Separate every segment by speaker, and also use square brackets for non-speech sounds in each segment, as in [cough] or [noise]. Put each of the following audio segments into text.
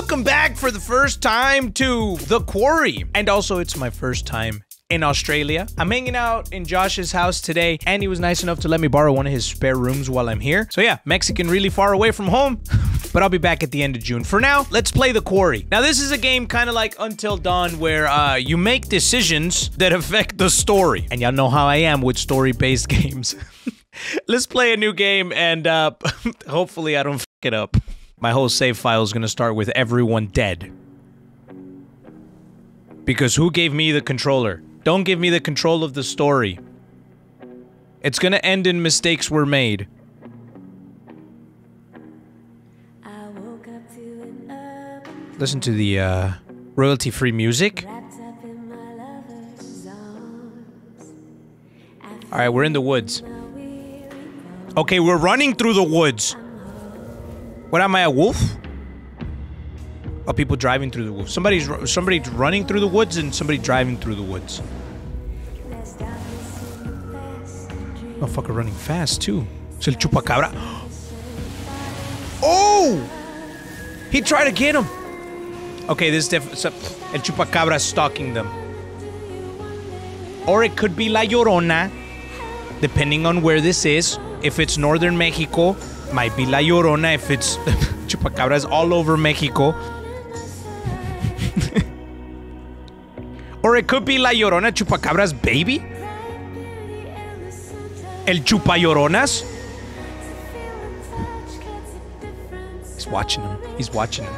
Speaker 1: Welcome back for the first time to The Quarry. And also, it's my first time in Australia. I'm hanging out in Josh's house today, and he was nice enough to let me borrow one of his spare rooms while I'm here. So yeah, Mexican really far away from home, [laughs] but I'll be back at the end of June. For now, let's play The Quarry. Now, this is a game kind of like Until Dawn where uh, you make decisions that affect the story. And y'all know how I am with story-based [laughs] games. [laughs] let's play a new game, and uh, hopefully I don't f it up. My whole save file is going to start with everyone dead. Because who gave me the controller? Don't give me the control of the story. It's gonna end in mistakes were made. Listen to the uh, royalty-free music. All right, we're in the woods. Okay, we're running through the woods. What am I, a wolf? Oh, people driving through the woods. Somebody's somebody's running through the woods and somebody driving through the woods. Motherfucker running fast too. It's el chupacabra. [gasps] Oh! He tried to get him. Okay, this is def- El chupacabra stalking them. Or it could be La Llorona, depending on where this is. If it's northern Mexico, might be La Llorona. If it's [laughs] chupacabras all over Mexico. [laughs] or it could be La Llorona Chupacabra's baby? El Chupayoronas? He's watching him. He's watching him.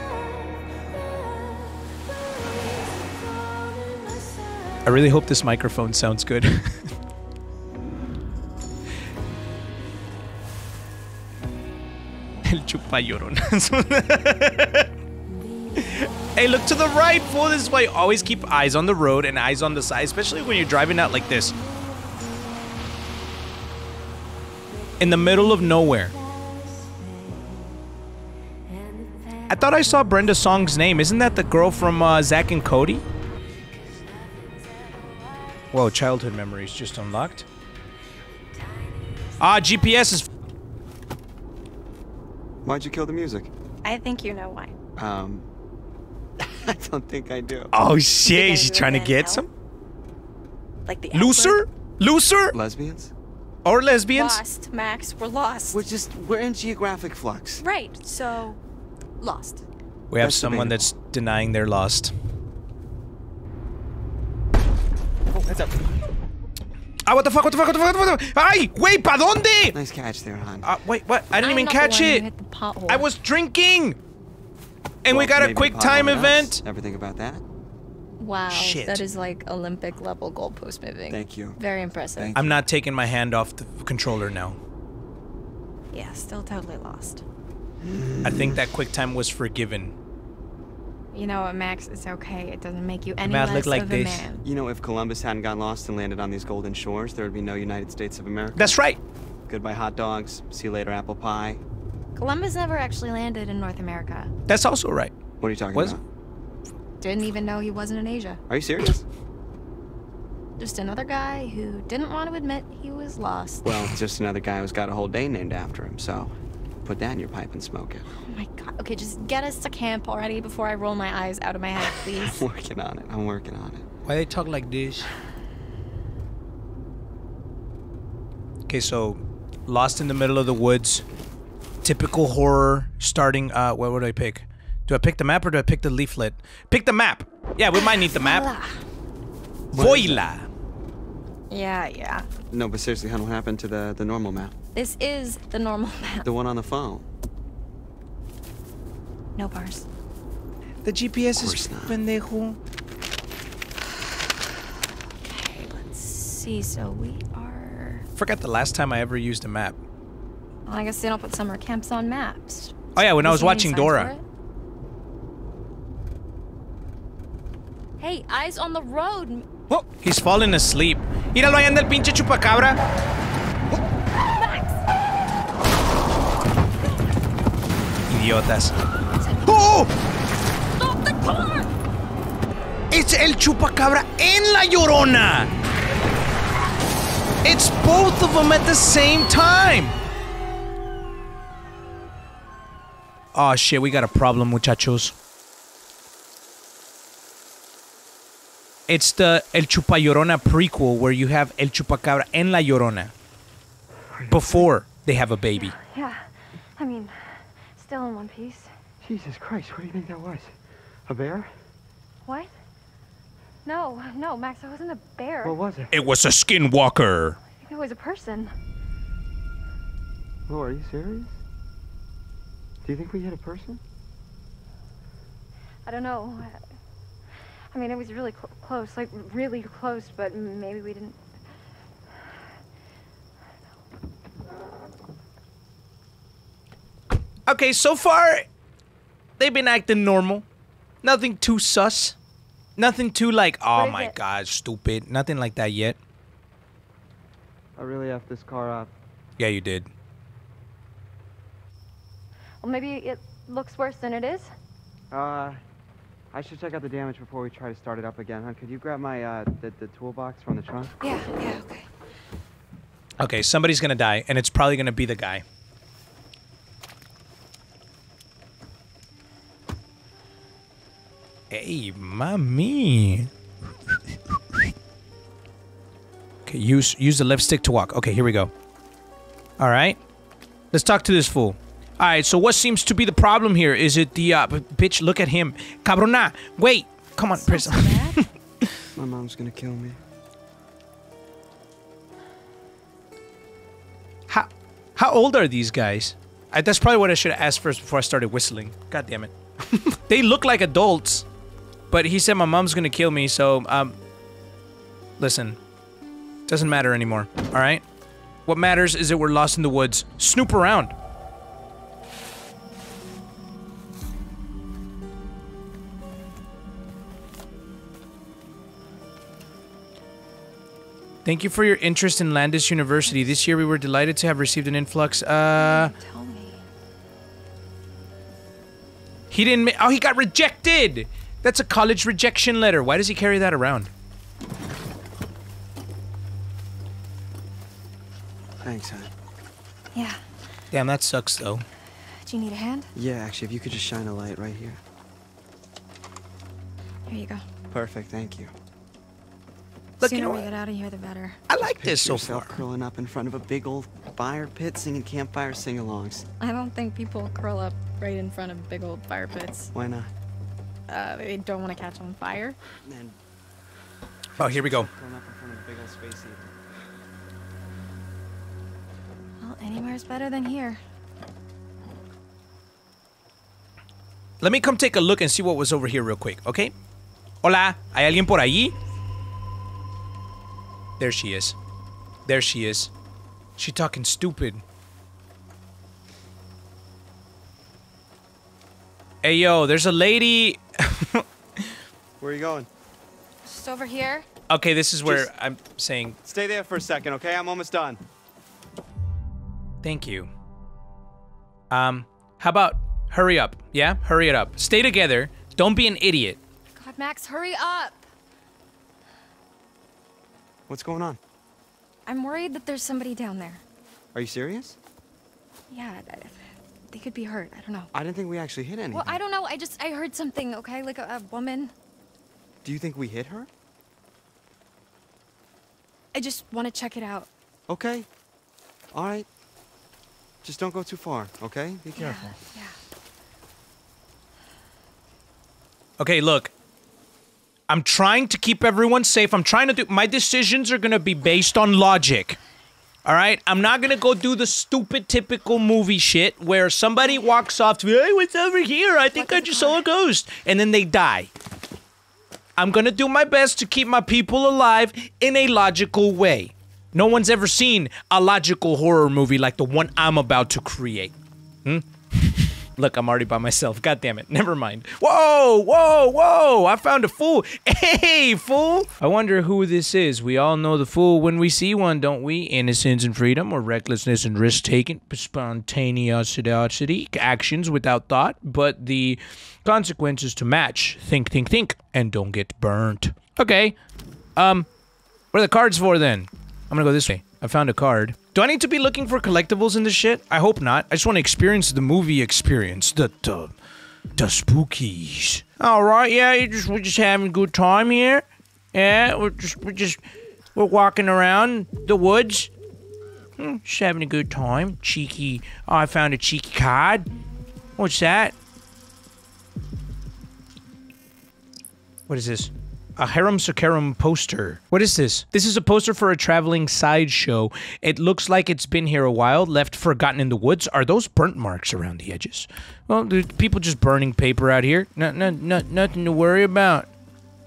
Speaker 1: I really hope this microphone sounds good. [laughs] El [laughs] hey, look to the right, fool. This is why you always keep eyes on the road and eyes on the side, especially when you're driving out like this. In the middle of nowhere. I thought I saw Brenda Song's name. Isn't that the girl from uh, Zack and Cody? Whoa, childhood memories just unlocked. Ah, GPS is.
Speaker 2: Why'd you kill the music?
Speaker 3: I think you know why.
Speaker 2: Um, [laughs] I don't think I do.
Speaker 1: Oh shit,
Speaker 3: Because
Speaker 1: she's
Speaker 3: you were
Speaker 1: trying to get
Speaker 3: help?
Speaker 1: some?
Speaker 3: Like the
Speaker 1: Looser? Looser?
Speaker 2: Lesbians?
Speaker 1: Or lesbians?
Speaker 3: Lost, Max. We're lost.
Speaker 2: We're just, we're in geographic flux.
Speaker 3: right. So, lost.
Speaker 1: We have
Speaker 2: That's
Speaker 1: someone
Speaker 2: debatable.
Speaker 1: that's denying they're lost.
Speaker 2: Oh, heads up.
Speaker 1: Ah, what the fuck, what the fuck, what the fuck, what the fuck? Ay, wait, ¿pa dónde?
Speaker 2: Nice catch there, hon.
Speaker 1: Uh, wait, what? I didn't
Speaker 3: I'm
Speaker 1: even catch it.
Speaker 3: hit the pothole.
Speaker 1: I was drinking. And we got a
Speaker 2: maybe
Speaker 1: quick
Speaker 2: the
Speaker 1: time
Speaker 2: pothole with us.
Speaker 1: event.
Speaker 2: Ever think about that?
Speaker 3: Wow.
Speaker 1: Shit.
Speaker 3: That is like Olympic level goalpost moving.
Speaker 2: Thank you.
Speaker 3: Very impressive.
Speaker 2: Thank
Speaker 1: I'm not taking my hand off the controller now.
Speaker 3: yeah, still totally lost.
Speaker 1: I think that quick time was forgiven.
Speaker 3: You know what, Max? It's okay. It doesn't make you any
Speaker 1: man
Speaker 3: less
Speaker 1: like
Speaker 3: of
Speaker 1: this.
Speaker 3: a man.
Speaker 2: You know, if Columbus hadn't got lost and landed on these golden shores, there would be no United States of America.
Speaker 1: That's right.
Speaker 2: Goodbye, hot dogs. See you later, apple pie.
Speaker 3: Columbus never actually landed in North America.
Speaker 1: That's also right.
Speaker 2: What are you talking
Speaker 1: Was-
Speaker 2: about?
Speaker 3: Didn't even know he wasn't in Asia.
Speaker 2: Are you serious?
Speaker 3: Just another guy who didn't want to admit he was lost.
Speaker 2: well, just another guy who's got a whole day named after him, so put that in your pipe and smoke it.
Speaker 3: Oh my god. Okay, just get us to camp already before I roll my eyes out of my head, [laughs] please.
Speaker 2: I'm working on it. I'm working on it.
Speaker 1: Why they talk like this? Okay, so lost in the middle of the woods. Typical horror starting uh what would I pick? Do I pick the map or do I pick the leaflet? Pick the map. Yeah, we might need the map. Voila.
Speaker 3: Yeah, yeah.
Speaker 2: No, but seriously, hon, what happened to the, the normal map?
Speaker 3: This is the normal [laughs] map.
Speaker 2: The one on the phone.
Speaker 3: No bars.
Speaker 1: The GPS is
Speaker 2: course not.
Speaker 1: pendejo.
Speaker 3: Okay, let's see. So we are.
Speaker 1: Forgot the last time I ever used a map.
Speaker 3: Well, I guess they don't put summer camps on maps.
Speaker 1: Oh yeah, when I was watching Dora.
Speaker 3: Hey, eyes on the road.
Speaker 1: Oh, he's falling asleep. Míralo, ahí anda el pinche chupacabra. Idiotas.
Speaker 3: Stop the car.
Speaker 1: It's el chupacabra en la llorona. It's both of them at the same time. Oh shit, we got a problem, muchachos. It's the El Chupayorona prequel where you have El Chupacabra and La Llorona before they have a baby.
Speaker 3: Yeah, I mean, still in one piece.
Speaker 2: Jesus Christ, what do you think that was? A bear?
Speaker 3: What? No, no, Max, it wasn't a bear.
Speaker 2: What was it?
Speaker 1: It was a skinwalker.
Speaker 3: I think it was a person.
Speaker 2: Oh, are you serious? Do you think we hit a person?
Speaker 3: I don't know. I mean, it was really cl- close, like really close, but maybe we didn't.
Speaker 1: Okay, so far they've been acting normal. Nothing too sus. Nothing too like, oh
Speaker 3: What is
Speaker 1: my
Speaker 3: it?
Speaker 1: god, stupid. Nothing like that yet.
Speaker 2: I really effed this car up.
Speaker 1: Yeah, you did.
Speaker 3: Well, maybe it looks worse than it is.
Speaker 2: Uh, I should check out the damage before we try to start it up again, huh? Could you grab my, uh, the, the toolbox from the trunk?
Speaker 3: Yeah, yeah, okay.
Speaker 1: Okay, somebody's gonna die, and it's probably gonna be the guy. Hey, mami. Okay, use use the left stick to walk. Okay, here we go. All right, let's talk to this fool. All right, so what seems to be the problem here? Is it the uh, bitch? Look at him, cabrona. Wait, come on, press.
Speaker 3: Bad? [laughs]
Speaker 2: My mom's gonna kill me.
Speaker 1: How how old are these guys? I, that's probably what I should have asked first before I started whistling. God damn it. [laughs] they look like adults, but he said my mom's gonna kill me. So um, listen, doesn't matter anymore. All right. What matters is that we're lost in the woods. Snoop around. Thank you for your interest in Landis University. This year we were delighted to have received an influx. Uh,
Speaker 3: Tell me.
Speaker 1: he didn't. Oh, he got rejected. That's a college rejection letter. Why does he carry that around?
Speaker 2: Thanks, hon.
Speaker 3: Yeah.
Speaker 1: Damn, that sucks though.
Speaker 3: Do you need a hand?
Speaker 2: Yeah, actually, if you could just shine a light right here.
Speaker 3: Here you go.
Speaker 2: Perfect, thank you.
Speaker 1: Look, you
Speaker 3: Sooner
Speaker 1: know
Speaker 3: we get out of here, the better.
Speaker 1: I like this so
Speaker 2: yourself
Speaker 1: far.
Speaker 2: curling up in front of a big old fire pit singing campfire sing-alongs.
Speaker 4: I don't think people curl up right in front of big old fire pits.
Speaker 2: Why not?
Speaker 4: Uh, they don't want to catch on fire.
Speaker 2: Man,
Speaker 1: Oh, here we go.
Speaker 2: curling up in front of a big old space heater.
Speaker 3: Well, anywhere's better than here.
Speaker 1: Let me come take a look and see what was over here real quick, okay? Hola, ¿hay alguien por allí? There she is. There she is. She talking stupid. Hey yo, there's a lady. [laughs]
Speaker 2: Where are you going?
Speaker 3: Just over here.
Speaker 1: Okay, this is where
Speaker 2: Just-
Speaker 1: I'm saying
Speaker 2: Stay there for a second, okay? I'm almost done.
Speaker 1: thank you. Um, how about hurry up? Yeah, hurry it up. Stay together. Don't be an idiot.
Speaker 3: God, Max, hurry up.
Speaker 2: What's going on?
Speaker 3: I'm worried that there's somebody down there.
Speaker 2: Are you serious?
Speaker 3: Yeah, th- they could be hurt. I don't know.
Speaker 2: I didn't think we actually hit anything.
Speaker 3: Well, I don't know. I just I heard something. Okay, like a, a woman.
Speaker 2: Do you think we hit her?
Speaker 3: I just want to check it out.
Speaker 2: Okay. All right. Just don't go too far, okay? Be careful.
Speaker 3: Yeah.
Speaker 1: Okay, look. I'm trying to keep everyone safe. I'm trying to do my decisions are going to be based on logic. All right? I'm not to go do the stupid typical movie shit where somebody walks off to me, "Hey, what's over here? I think I just saw a ghost." And then they die. I'm to do my best to keep my people alive in a logical way. No one's ever seen a logical horror movie like the one I'm about to create. Hmm? Look, I'm already by myself. God damn it. [laughs] Never mind. Whoa, whoa, whoa. I found a fool. [laughs] Hey, fool. I wonder who this is. We all know the fool when we see one, don't we? Innocence and freedom, or recklessness and risk taking, spontaneosity, actions without thought, but the consequences to match. Think, think, think, and don't get burnt. Okay. Um, what are the cards for then? I'm gonna go this way. I found a card. Do I need to be looking for collectibles in this shit? I hope not. I just want to experience the movie experience. The the, the spookies. All right, yeah, you just we're just having a good time here. Yeah, we're just we're just we're walking around the woods. Hmm, just having a good time. Cheeky. Oh, I found a cheeky card. What's that? What is this? A Harum Scarum poster. What is this? This is a poster for a traveling sideshow. It looks like it's been here a while, left forgotten in the woods. Are those burnt marks around the edges? Well, people just burning paper out here. No, no, no, nothing to worry about.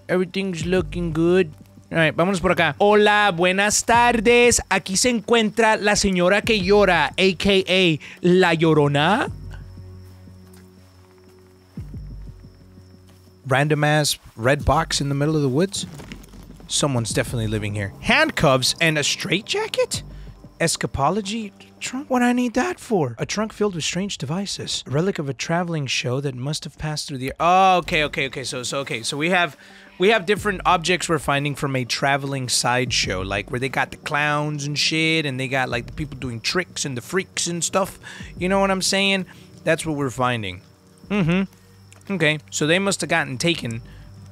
Speaker 1: Everything's looking good. All right, vámonos por acá. Hola, buenas tardes. Aquí se encuentra la señora que llora, a.k.a. La Llorona. Random ass red box in the middle of the woods. Someone's definitely living here. Handcuffs and a straitjacket? Escapology? Trunk? What do I need that for? A trunk filled with strange devices. A relic of a traveling show that must have passed through the Oh, okay, okay, okay. So so okay. So we have we have different objects we're finding from a traveling sideshow, like where they got the clowns and shit, and they got like the people doing tricks and the freaks and stuff. You know what I'm saying? That's what we're finding. Mm-hmm. Okay, so they must have gotten taken,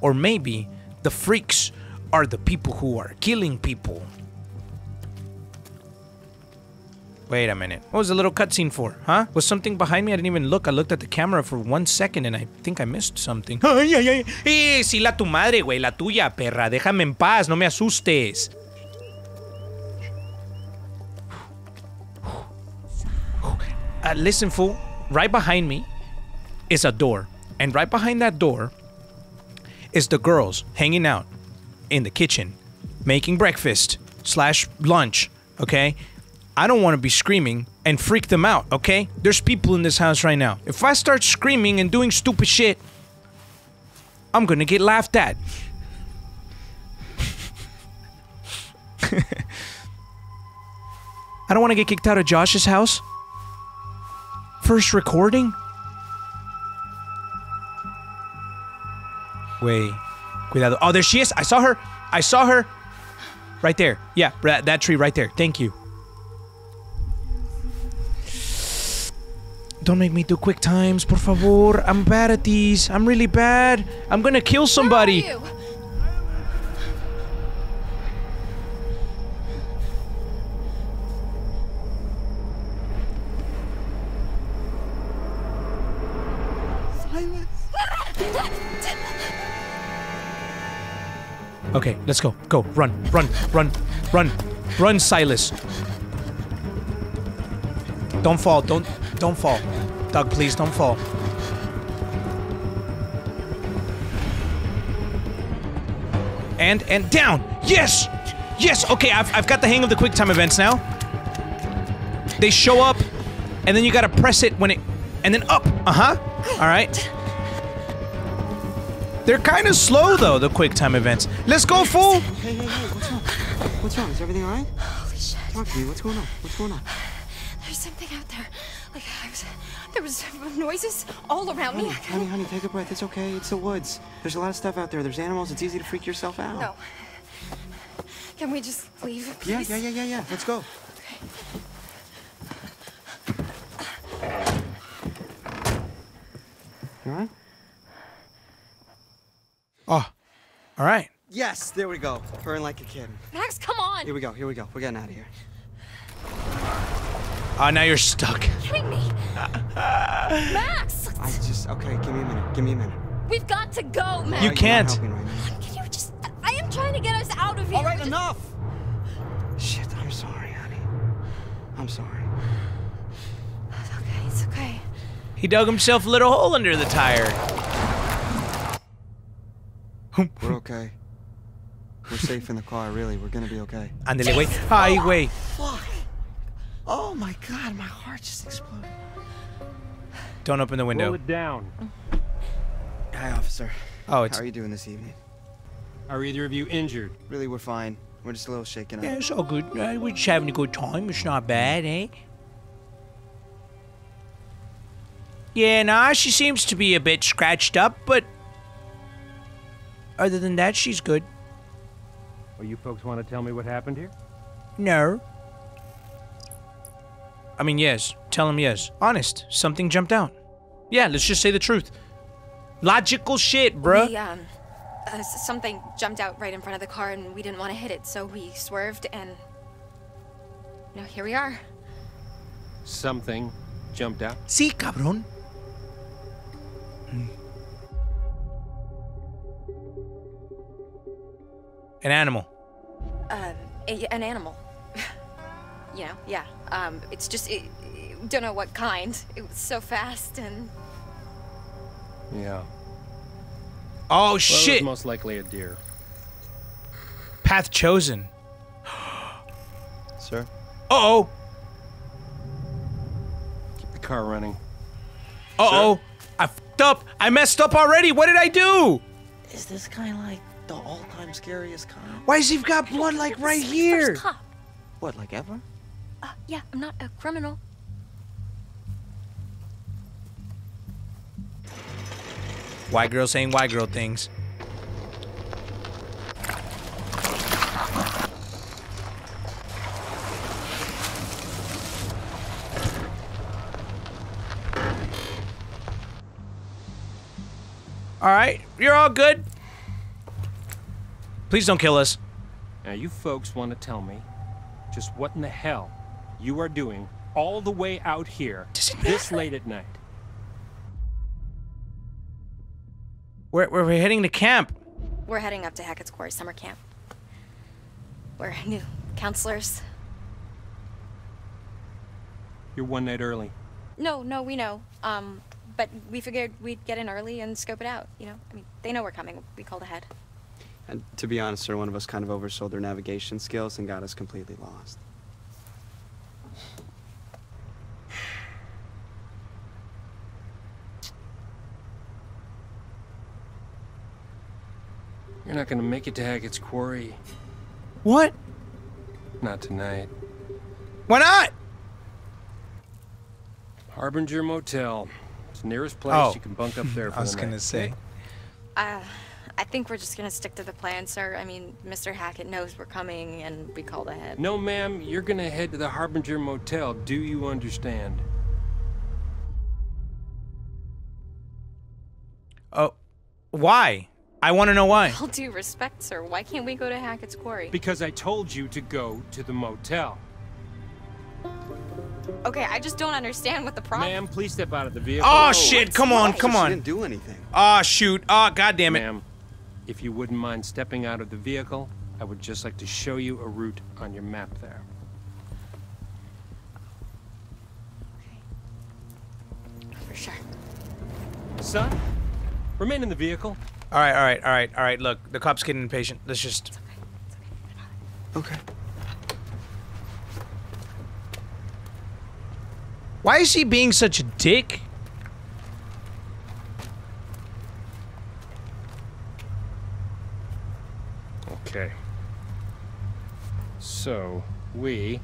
Speaker 1: or maybe the freaks are the people who are killing people. Wait a minute. What was the little cutscene for? Huh? Was something behind me? I didn't even look. I looked at the camera for one second and I think I missed something. [laughs] Ay, ay, ay. Eh, sí, la tu madre, güey. La tuya, perra. Déjame en paz. No me asustes. [sighs] Uh, listen, fool. Right behind me is a door. And right behind that door is the girls hanging out in the kitchen making breakfast slash lunch. Okay? I don't want to be screaming and freak them out, okay? There's people in this house right now. If I start screaming and doing stupid shit, I'm gonna get laughed at. [laughs] I don't want to get kicked out of Josh's house. First recording? Wait. Cuidado. Oh, there she is. I saw her. I saw her. Right there. Yeah, that, that tree right there. Thank you. Don't make me do quick times, por favor. I'm bad at these. I'm really bad. I'm gonna kill somebody.
Speaker 4: Where are you?
Speaker 1: Okay, let's go. Go. Run. Run. Run. Run. Run, Silas. Don't fall. Don't don't fall. Doug, please don't fall. And and down. Yes. Yes. Okay, I've I've got the hang of the quick time events now. They show up and then you got to press it when it and then up. Uh-huh. All right. They're kind of slow though, the quick time events. Let's go, fool.
Speaker 2: Hey, hey, hey, what's wrong? What's wrong? Is everything alright?
Speaker 3: Holy shit.
Speaker 2: Talk to me. What's going on? What's going on?
Speaker 3: There's something out there. Like I was, there was noises all around me.
Speaker 2: Honey, honey, honey, take a breath. It's okay. It's the woods. There's a lot of stuff out there. There's animals. It's easy to freak yourself out.
Speaker 3: No. Can we just leave,
Speaker 2: Yeah,
Speaker 3: please?
Speaker 2: yeah, yeah, yeah, yeah. Let's go. You alright?
Speaker 1: Oh. All right.
Speaker 2: Yes, there we go. Purring like a kid.
Speaker 3: Max, come on!
Speaker 2: Here we go. Here we go. We're getting out of here.
Speaker 1: Oh, now you're stuck.
Speaker 3: kidding me? [laughs] Max!
Speaker 2: I just okay. Give me a minute. Give me a minute.
Speaker 3: We've got to go, Max!
Speaker 1: You
Speaker 2: You're not
Speaker 1: can't.
Speaker 2: right now.
Speaker 3: Can you just... I am trying to get us out of here.
Speaker 2: All right,
Speaker 3: Just-
Speaker 2: enough. Shit, I'm sorry, honey. I'm sorry.
Speaker 3: It's okay, it's okay.
Speaker 1: He dug himself a little hole under the tire.
Speaker 2: We're okay. We're safe in the car. Really, we're gonna be okay.
Speaker 1: Ándele, güey. Ay, güey.
Speaker 2: Fuck. Oh my god, my heart just exploded.
Speaker 1: Don't open the window.
Speaker 5: Roll it down.
Speaker 2: Hi, officer.
Speaker 1: Oh, it's
Speaker 2: How are you doing this evening?
Speaker 5: Are either of you injured?
Speaker 2: Really, we're fine. We're just a little shaken up.
Speaker 1: yeah, it's all good. Uh, we're just having a good time. It's not bad, eh? Yeah, nah, she seems to be a bit scratched up, but other than that, she's good.
Speaker 5: Well, you folks want to tell me what happened here?
Speaker 1: No. I mean, yes. Tell him yes. Honest. Something jumped out. Yeah, let's just say the truth. Logical shit, bruh.
Speaker 3: We, um, uh, something jumped out right in front of the car, and we didn't want to hit it, so we swerved, and you know, here we are.
Speaker 5: Something jumped out.
Speaker 1: Sí, cabrón. An animal.
Speaker 3: Uh, a, an animal. [laughs] you know, yeah. Um, it's just, it, don't know what kind. It was so fast, and
Speaker 5: Yeah.
Speaker 1: Oh
Speaker 5: Well, it
Speaker 1: shit!
Speaker 5: was most likely a deer.
Speaker 1: Path chosen. [gasps]
Speaker 2: Sir?
Speaker 1: Uh oh.
Speaker 5: Keep the car running.
Speaker 1: Uh oh. I fucked up. I messed up already. What did I do?
Speaker 6: Is this guy like the all-time scariest kind?
Speaker 1: Why does he got blood like right
Speaker 3: This is my
Speaker 1: here?
Speaker 3: First cop.
Speaker 6: What, like ever?
Speaker 3: Uh, yeah, I'm not a criminal.
Speaker 1: White girl saying white girl things. All right, you're all good. Please don't kill us.
Speaker 5: Now, you folks want to tell me just what in the hell you are doing all the way out here this
Speaker 1: matter?
Speaker 5: late at night?
Speaker 1: We're, we're we're heading to camp.
Speaker 3: We're heading up to Hackett's Quarry summer camp. We're new counselors.
Speaker 5: You're one night early.
Speaker 3: No, no, we know. Um, but we figured we'd get in early and scope it out. You know, I mean, they know we're coming. We called ahead.
Speaker 2: And to be honest, sir, one of us kind of oversold their navigation skills and got us completely lost.
Speaker 5: You're not gonna make it to Hackett's Quarry.
Speaker 1: What?
Speaker 5: Not tonight.
Speaker 1: Why not?
Speaker 5: Harbinger Motel. It's the nearest place
Speaker 1: Oh.
Speaker 5: you can bunk up there for [laughs]
Speaker 1: I was
Speaker 5: the
Speaker 1: gonna
Speaker 5: night.
Speaker 1: say.
Speaker 3: Uh, I think we're just gonna stick to the plan, sir. I mean, Mr. Hackett knows we're coming, and we called ahead.
Speaker 5: No, ma'am, you're gonna head to the Harbinger Motel. Do you understand?
Speaker 1: Oh, why? I want to know why.
Speaker 3: All due respect, sir. Why can't we go to Hackett's Quarry?
Speaker 5: Because I told you to go to the motel.
Speaker 3: okay, I just don't understand what the problem.
Speaker 5: Ma'am, please step out of the vehicle.
Speaker 1: Oh shit! Come on,
Speaker 3: Why?
Speaker 1: come
Speaker 2: She
Speaker 1: on.
Speaker 2: didn't do anything.
Speaker 1: Ah shoot! Ah god damn it!
Speaker 5: Ma'am, if you wouldn't mind stepping out of the vehicle, I would just like to show you a route on your map there.
Speaker 3: For sure.
Speaker 5: Son, remain in the vehicle.
Speaker 1: All right, all right, all right, all right. Look, the cop's getting impatient. Let's just.
Speaker 2: It's Okay.
Speaker 1: Why is he being such a dick?
Speaker 5: Okay. So, we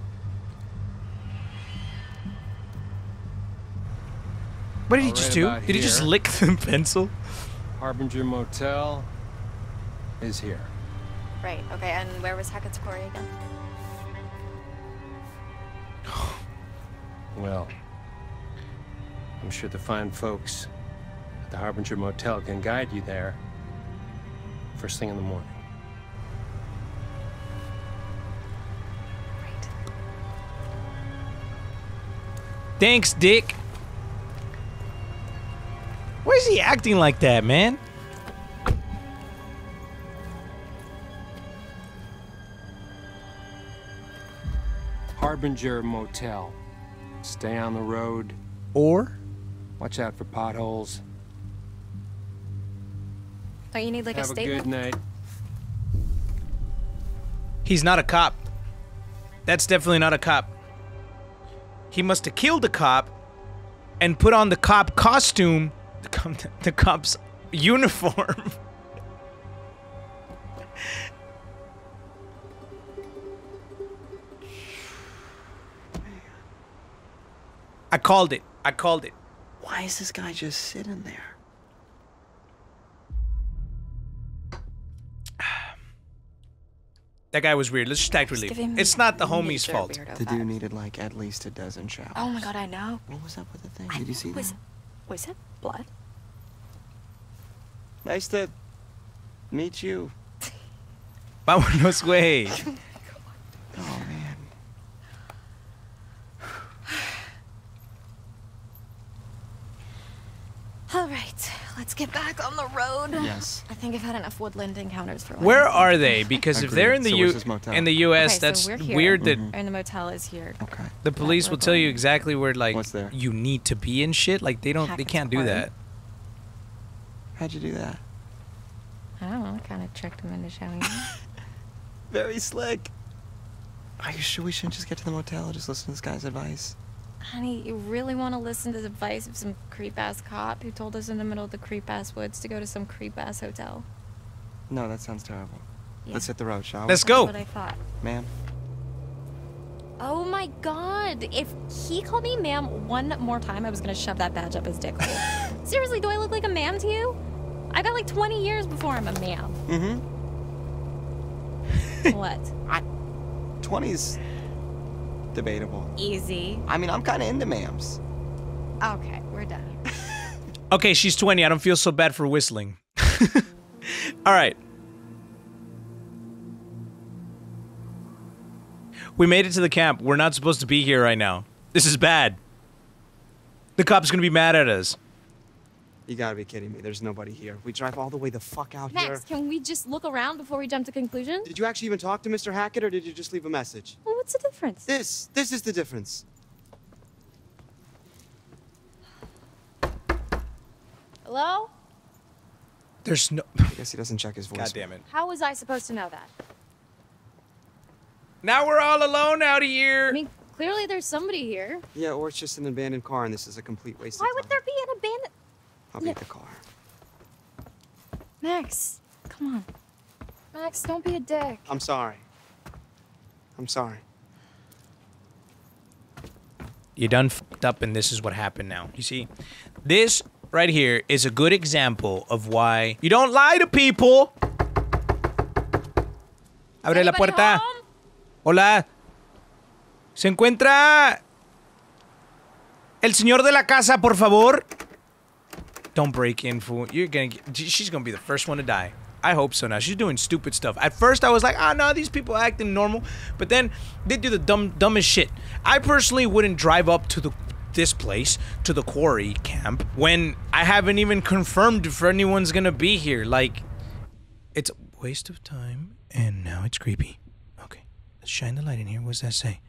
Speaker 1: What did he just do?
Speaker 5: about
Speaker 1: Did he just lick the [laughs] pencil?
Speaker 5: Harbinger Motel is here.
Speaker 3: Right. Okay. And where was Hackett's Quarry again? [sighs]
Speaker 5: Well, I'm sure the fine folks at the Harbinger Motel can guide you there first thing in the morning.
Speaker 1: Thanks, Dick. Why is he acting like that, man?
Speaker 5: Harbinger Motel. Stay on the road.
Speaker 1: Or
Speaker 5: Watch out for potholes.
Speaker 3: Don't you need like
Speaker 5: Have
Speaker 3: a
Speaker 5: a good night.
Speaker 1: he's not a cop. That's definitely not a cop. He must have killed the cop and put on the cop costume, the, [laughs] the cop's uniform. [laughs] I called it. I called it.
Speaker 6: Why is this guy just sitting there?
Speaker 1: That guy was weird. Let's just act
Speaker 3: Just
Speaker 1: relief. It's not the homie's fault.
Speaker 6: The dude needed like at least a dozen showers.
Speaker 3: Oh my god, I know.
Speaker 6: What was up with the thing?
Speaker 3: I-
Speaker 6: Did you see
Speaker 3: was,
Speaker 6: that?
Speaker 3: Was it blood?
Speaker 2: Nice to
Speaker 6: Meet you.
Speaker 1: Vámonos, güey. [laughs]
Speaker 6: Oh man.
Speaker 3: All right, let's get back on the road.
Speaker 6: Yes.
Speaker 3: I think I've had enough woodland encounters for a while.
Speaker 1: Where are they? Because if they're in the
Speaker 6: Agreed. So
Speaker 1: U
Speaker 6: motel?
Speaker 1: in the U.S.,
Speaker 3: Okay, so
Speaker 1: that's
Speaker 3: we're here.
Speaker 1: weird that mm-hmm.
Speaker 3: And the motel is here.
Speaker 6: Okay.
Speaker 1: the police
Speaker 3: we're
Speaker 1: will tell you exactly where like you need to be and shit. Like they don't, they can't do that.
Speaker 6: How'd you do that?
Speaker 3: I don't know. I kind of tricked him into showing me. [laughs]
Speaker 6: Very slick. Are you sure we shouldn't just get to the motel and just listen to this guy's advice?
Speaker 3: Honey, you really want to listen to the advice of some creep ass cop who told us in the middle of the creep ass woods to go to some creep ass hotel?
Speaker 6: No, that sounds terrible.
Speaker 3: Yeah.
Speaker 6: Let's hit the road, shall we?
Speaker 1: Let's
Speaker 3: That's
Speaker 1: go.
Speaker 3: what I thought.
Speaker 6: Ma'am.
Speaker 3: Oh my god! If he called me ma'am one more time, I was gonna shove that badge up his dick hole. [laughs] Seriously, do I look like a ma'am to you? I got like 20 years before I'm a ma'am.
Speaker 6: Mm-hmm.
Speaker 3: what? [laughs]
Speaker 6: 20's debatable.
Speaker 3: Easy.
Speaker 6: I mean, I'm kind of into ma'ams.
Speaker 3: Okay, we're done. [laughs]
Speaker 1: Okay, she's 20. I don't feel so bad for whistling. [laughs] All right. We made it to the camp. We're not supposed to be here right now. This is bad. The cop's gonna be mad at us.
Speaker 2: You gotta be kidding me. There's nobody here. We drive all the way the fuck out here.
Speaker 3: Max, can we just look around before we jump to conclusions?
Speaker 2: Did you actually even talk to Mr. Hackett or did you just leave a message?
Speaker 3: Well, what's the difference?
Speaker 2: This, this is the difference.
Speaker 3: Hello?
Speaker 1: There's no.
Speaker 2: I guess he doesn't check his voice.
Speaker 1: God damn it.
Speaker 3: How was I supposed to know that?
Speaker 1: Now we're all alone out of here.
Speaker 3: I mean, clearly there's somebody here.
Speaker 2: Yeah, or it's just an abandoned car and this is a complete waste
Speaker 3: Why
Speaker 2: of
Speaker 3: would there be an abandoned...
Speaker 2: I'll beat the car.
Speaker 3: Max, come on. Max, don't be a dick.
Speaker 2: I'm sorry. I'm sorry.
Speaker 1: You done fucked up, and this is what happened now. You see, this right here is a good example of why you don't lie to people. Abre la puerta.
Speaker 3: home?
Speaker 1: Hola. ¿Se encuentra el señor de la casa, por favor? Don't break in, fool. You're gonna get, she's gonna be the first one to die. I hope so now. She's doing stupid stuff. At first, I was like, ah, no, these people acting normal. But then they do the dumb, dumbest shit. I personally wouldn't drive up to the this place to the quarry camp when I haven't even confirmed if anyone's gonna be here. Like, it's a waste of time, and now it's creepy. Okay, let's shine the light in here. What's that say?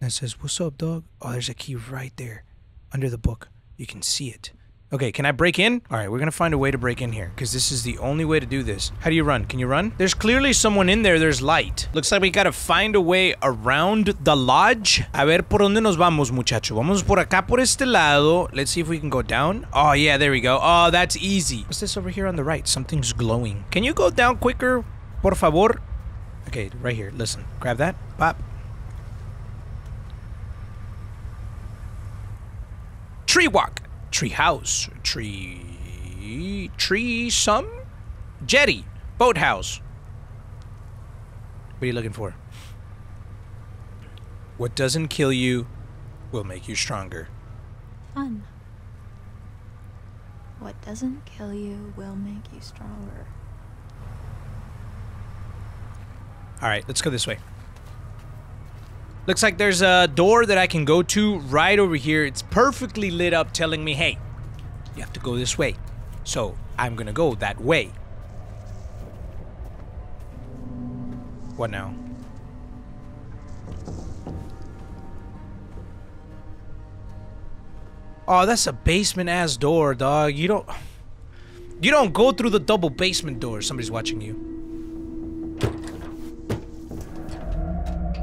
Speaker 1: That says, "What's up, dog?" Oh, there's a key right there, under the book. You can see it. Okay, can I break in? All right, we're gonna find a way to break in here because this is the only way to do this. How do you run? Can you run? There's clearly someone in there. There's light. Looks like we gotta find a way around the lodge. A ver por dónde nos vamos, muchacho. Vamos por acá por este lado. Let's see if we can go down. Oh yeah, there we go. Oh, that's easy. What's this over here on the right? Something's glowing. Can you go down quicker, por favor? Okay, right here. Listen, grab that. Pop. Tree walk. Tree house. Tree. Tree some? Jetty. Boathouse. What are you looking for? What doesn't kill you will make you stronger.
Speaker 3: Fun. What doesn't kill you will make you stronger.
Speaker 1: All right, let's go this way. Looks like there's a door that I can go to right over here. It's perfectly lit up telling me, hey, you have to go this way. So I'm gonna go that way. What now? Oh, that's a basement ass door, dog. You don't You don't go through the double basement door. Somebody's watching you.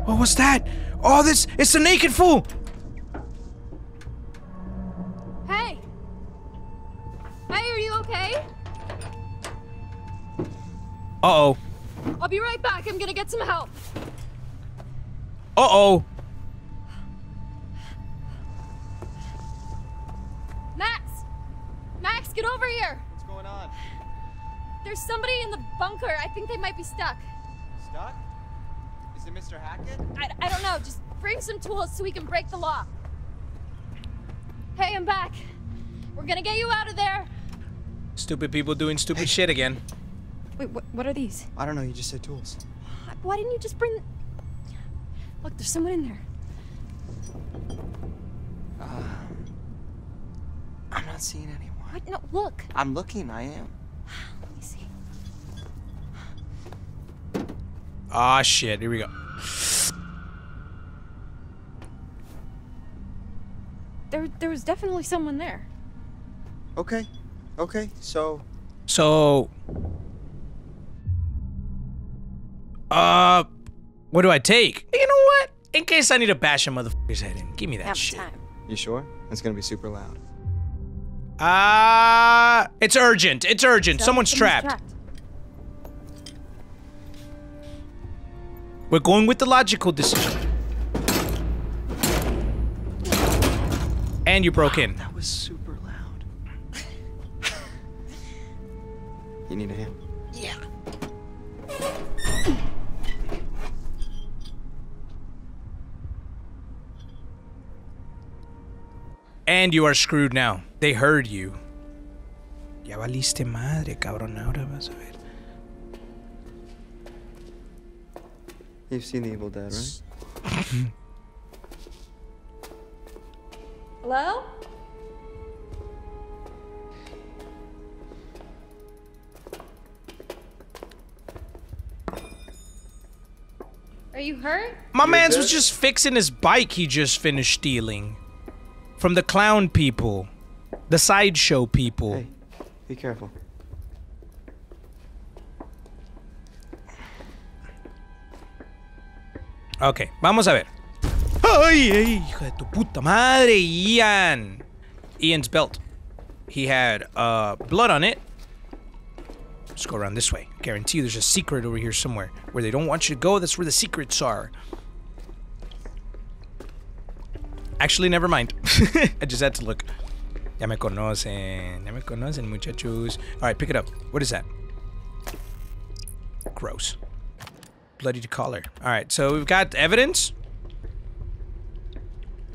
Speaker 1: What was that? Oh, this it's a naked fool.
Speaker 3: Hey! Hey, are you okay?
Speaker 1: Uh-oh.
Speaker 3: I'll be right back. I'm gonna get some help.
Speaker 1: Uh-oh.
Speaker 3: Max! Max, get over here!
Speaker 2: What's going on?
Speaker 3: There's somebody in the bunker. I think they might be stuck.
Speaker 2: Stuck? Is it Mr. Hackett?
Speaker 3: I, I don't know. Just bring some tools so we can break the lock. Hey, I'm back. We're gonna get you out of there.
Speaker 1: Stupid people doing stupid shit again.
Speaker 4: Wait, what, what are these?
Speaker 6: I don't know. You just said tools.
Speaker 4: Why didn't you just bring... Look, there's someone in there.
Speaker 6: Uh, I'm not seeing anyone.
Speaker 4: What? No, look.
Speaker 6: I'm looking. I am.
Speaker 4: Let me see.
Speaker 1: Ah, shit. Here we go.
Speaker 4: There, there was definitely someone there.
Speaker 6: Okay. Okay. So
Speaker 1: So, uh, what do I take? You know what? In case I need to bash a motherfucker's head in, give me that
Speaker 4: Have
Speaker 1: shit.
Speaker 4: time.
Speaker 6: you sure? It's gonna be super loud.
Speaker 1: Ah, it's urgent. It's urgent. Someone's trapped. We're going with the logical decision. And you broke in.
Speaker 6: That was super loud. [laughs] you need a hand? Yeah.
Speaker 1: And you are screwed now. They heard you. Ya valiste madre, cabrón. Ahora vas a ver.
Speaker 6: You've seen The Evil Dead, right?
Speaker 3: Hello? Are you hurt?
Speaker 1: My man's was just fixing his bike he just finished stealing. From the clown people. The sideshow people.
Speaker 6: Hey, be careful.
Speaker 1: Ok, vamos a ver. ¡Ay, ay, hijo de tu puta madre, Ian! Ian's belt. He had uh, blood on it. Let's go around this way. Guarantee you there's a secret over here somewhere. Where they don't want you to go, that's where the secrets are. Actually, never mind. [laughs] I just had to look. Ya me conocen. Ya me conocen, muchachos. Alright, pick it up. What is that? Gross. Bloody collar. Alright, so we've got evidence.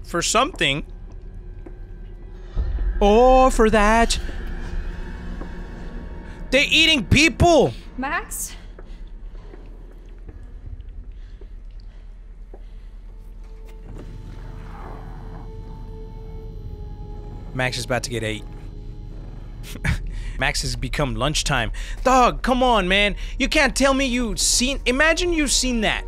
Speaker 1: For something. Oh, for that. They're eating people!
Speaker 4: Max?
Speaker 1: Max is about to get ate. [laughs] Max has become lunchtime. Dog, come on, man. You can't tell me you've seen. Imagine you've seen that.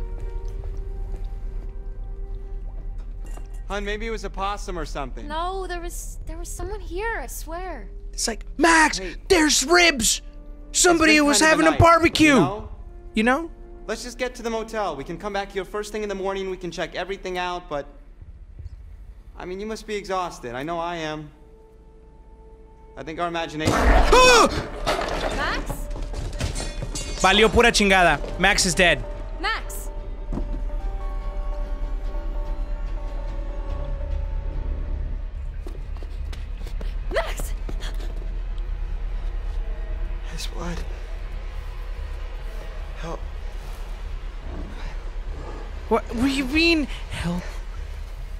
Speaker 2: Hun, maybe it was a possum or something.
Speaker 3: No, there was there was someone here, I swear.
Speaker 1: It's like, Max,
Speaker 2: Hey.
Speaker 1: there's ribs. Somebody was having a
Speaker 2: night,
Speaker 1: barbecue.
Speaker 2: You know?
Speaker 1: You know?
Speaker 2: Let's just get to the motel. We can come back here first thing in the morning. We can check everything out, but. I mean, you must be exhausted. I know I am. I think our imagination. [gasps]
Speaker 3: Max?
Speaker 1: Valió pura chingada. Max is dead.
Speaker 3: Max! Max!
Speaker 6: His blood. Help.
Speaker 1: What, what do you mean? Help.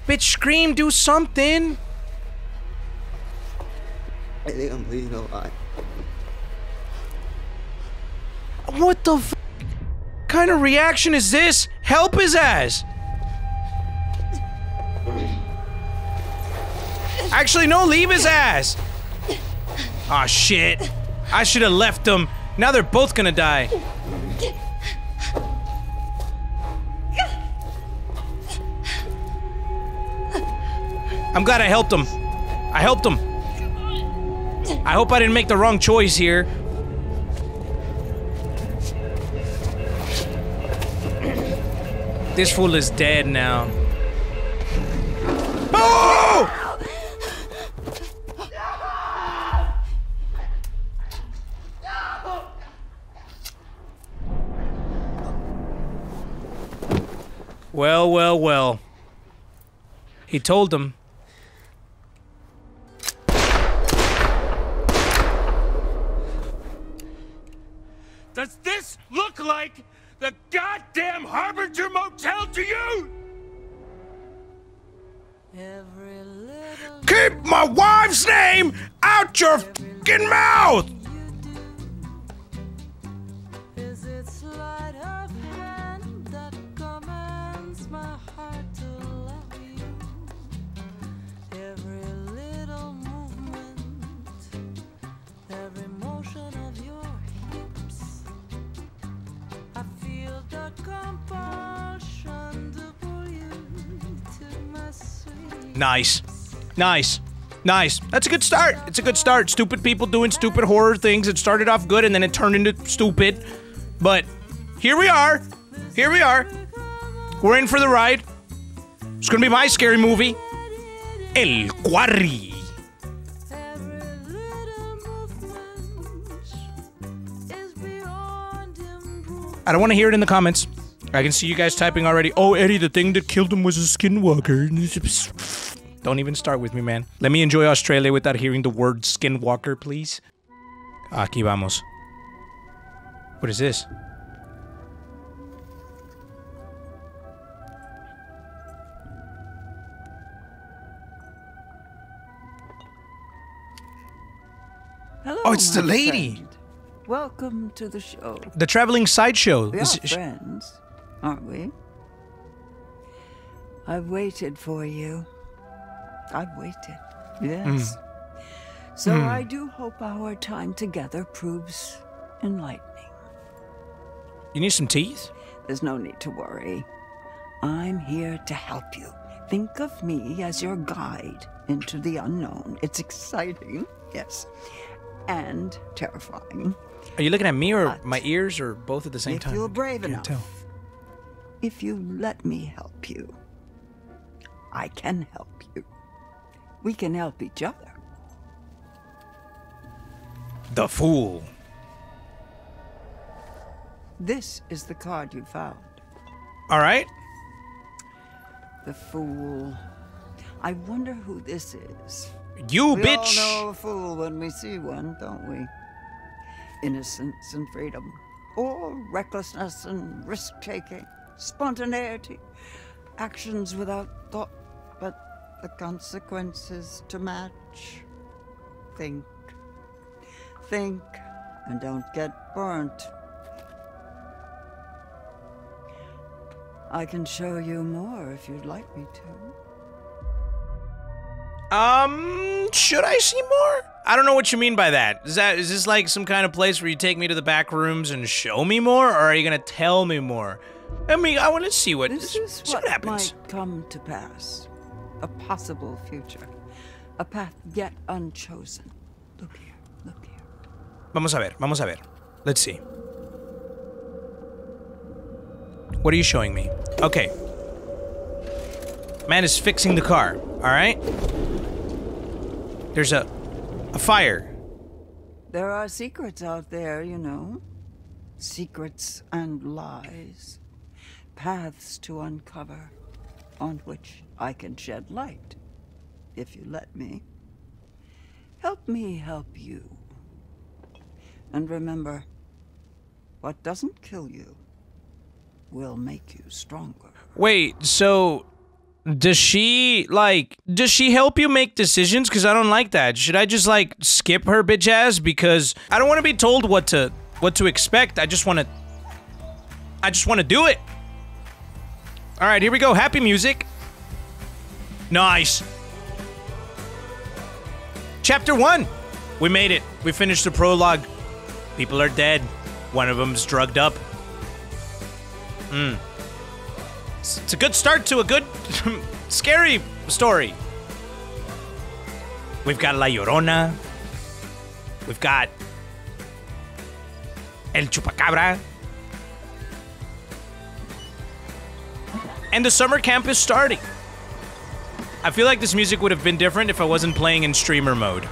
Speaker 1: Bitch, scream, do something.
Speaker 6: I think I'm bleeding a lot.
Speaker 1: What the f kind of reaction is this? Help his ass. Actually, no, leave his ass. Aw, shit. I should have left them. Now they're both gonna die. I'm glad I helped him. I helped him. I hope I didn't make the wrong choice here. This fool is dead now. Oh! Well, well, well. He told them.
Speaker 5: Does this look like the goddamn Harbinger Motel to you?
Speaker 1: Keep my wife's name out your fucking mouth! Nice. Nice. Nice. That's a good start. It's a good start. Stupid people doing stupid horror things. It started off good and then it turned into stupid. But here we are. Here we are. We're in for the ride. It's gonna be my scary movie. El Quarry. I don't want to hear it in the comments. I can see you guys typing already. Oh, Eddie, the thing that killed him was a skinwalker. [laughs] Don't even start with me, man. Let me enjoy Australia without hearing the word skinwalker, please. Aquí vamos. What is this?
Speaker 7: Hello,
Speaker 1: Oh, it's the lady.
Speaker 7: friend. Welcome to the show.
Speaker 1: The traveling sideshow.
Speaker 7: We are
Speaker 1: Is-
Speaker 7: friends, aren't we? I've waited for you. I've waited. Yes. Hmm. So hmm. I do hope our time together proves enlightening.
Speaker 1: you need some teeth?
Speaker 7: There's no need to worry. I'm here to help you. Think of me as your guide into the unknown. It's exciting, yes, and terrifying.
Speaker 1: Are you looking at me or
Speaker 7: But
Speaker 1: my ears or both at the same
Speaker 7: if
Speaker 1: time?
Speaker 7: you're brave
Speaker 1: Can't
Speaker 7: enough,
Speaker 1: tell.
Speaker 7: if you let me help you, I can help you. We can help each other.
Speaker 1: The fool.
Speaker 7: This is the card you found.
Speaker 1: All right.
Speaker 7: The fool. I wonder who this is.
Speaker 1: You
Speaker 7: we
Speaker 1: bitch.
Speaker 7: all know a fool when we see one, don't we? Innocence and freedom, or recklessness and risk taking, spontaneity, actions without thought, the consequences to match. Think. Think, and don't get burnt. I can show you more if you'd like me to.
Speaker 1: Um, should I see more? I don't know what you mean by that. Is that is this like some kind of place where you take me to the back rooms and show me more, or are you gonna tell me more? I mean, I want to see what
Speaker 7: This is
Speaker 1: what
Speaker 7: what
Speaker 1: happens.
Speaker 7: might come to pass. A possible future. A path yet unchosen. Look here, look here.
Speaker 1: Vamos a ver, vamos a ver. Let's see. What are you showing me? Okay. Man is fixing the car. All right. There's a a fire.
Speaker 7: There are secrets out there, you know. Secrets and lies. Paths to uncover, on which I can shed light, if you let me. Help me help you. And remember, what doesn't kill you will make you stronger.
Speaker 1: Wait, so does she like does she help you make decisions cuz I don't like that. Should I just like skip her bitch ass because I don't want to be told what to what to expect. I just want to I just want to do it. All right, here we go. Happy music. Nice. Chapter 1. We made it. We finished the prologue. People are dead. One of them's drugged up. Hmm. It's it's a good start to a good, [laughs] scary story. We've got La Llorona. We've got El Chupacabra. And the summer camp is starting. I feel like this music would have been different if I wasn't playing in streamer mode.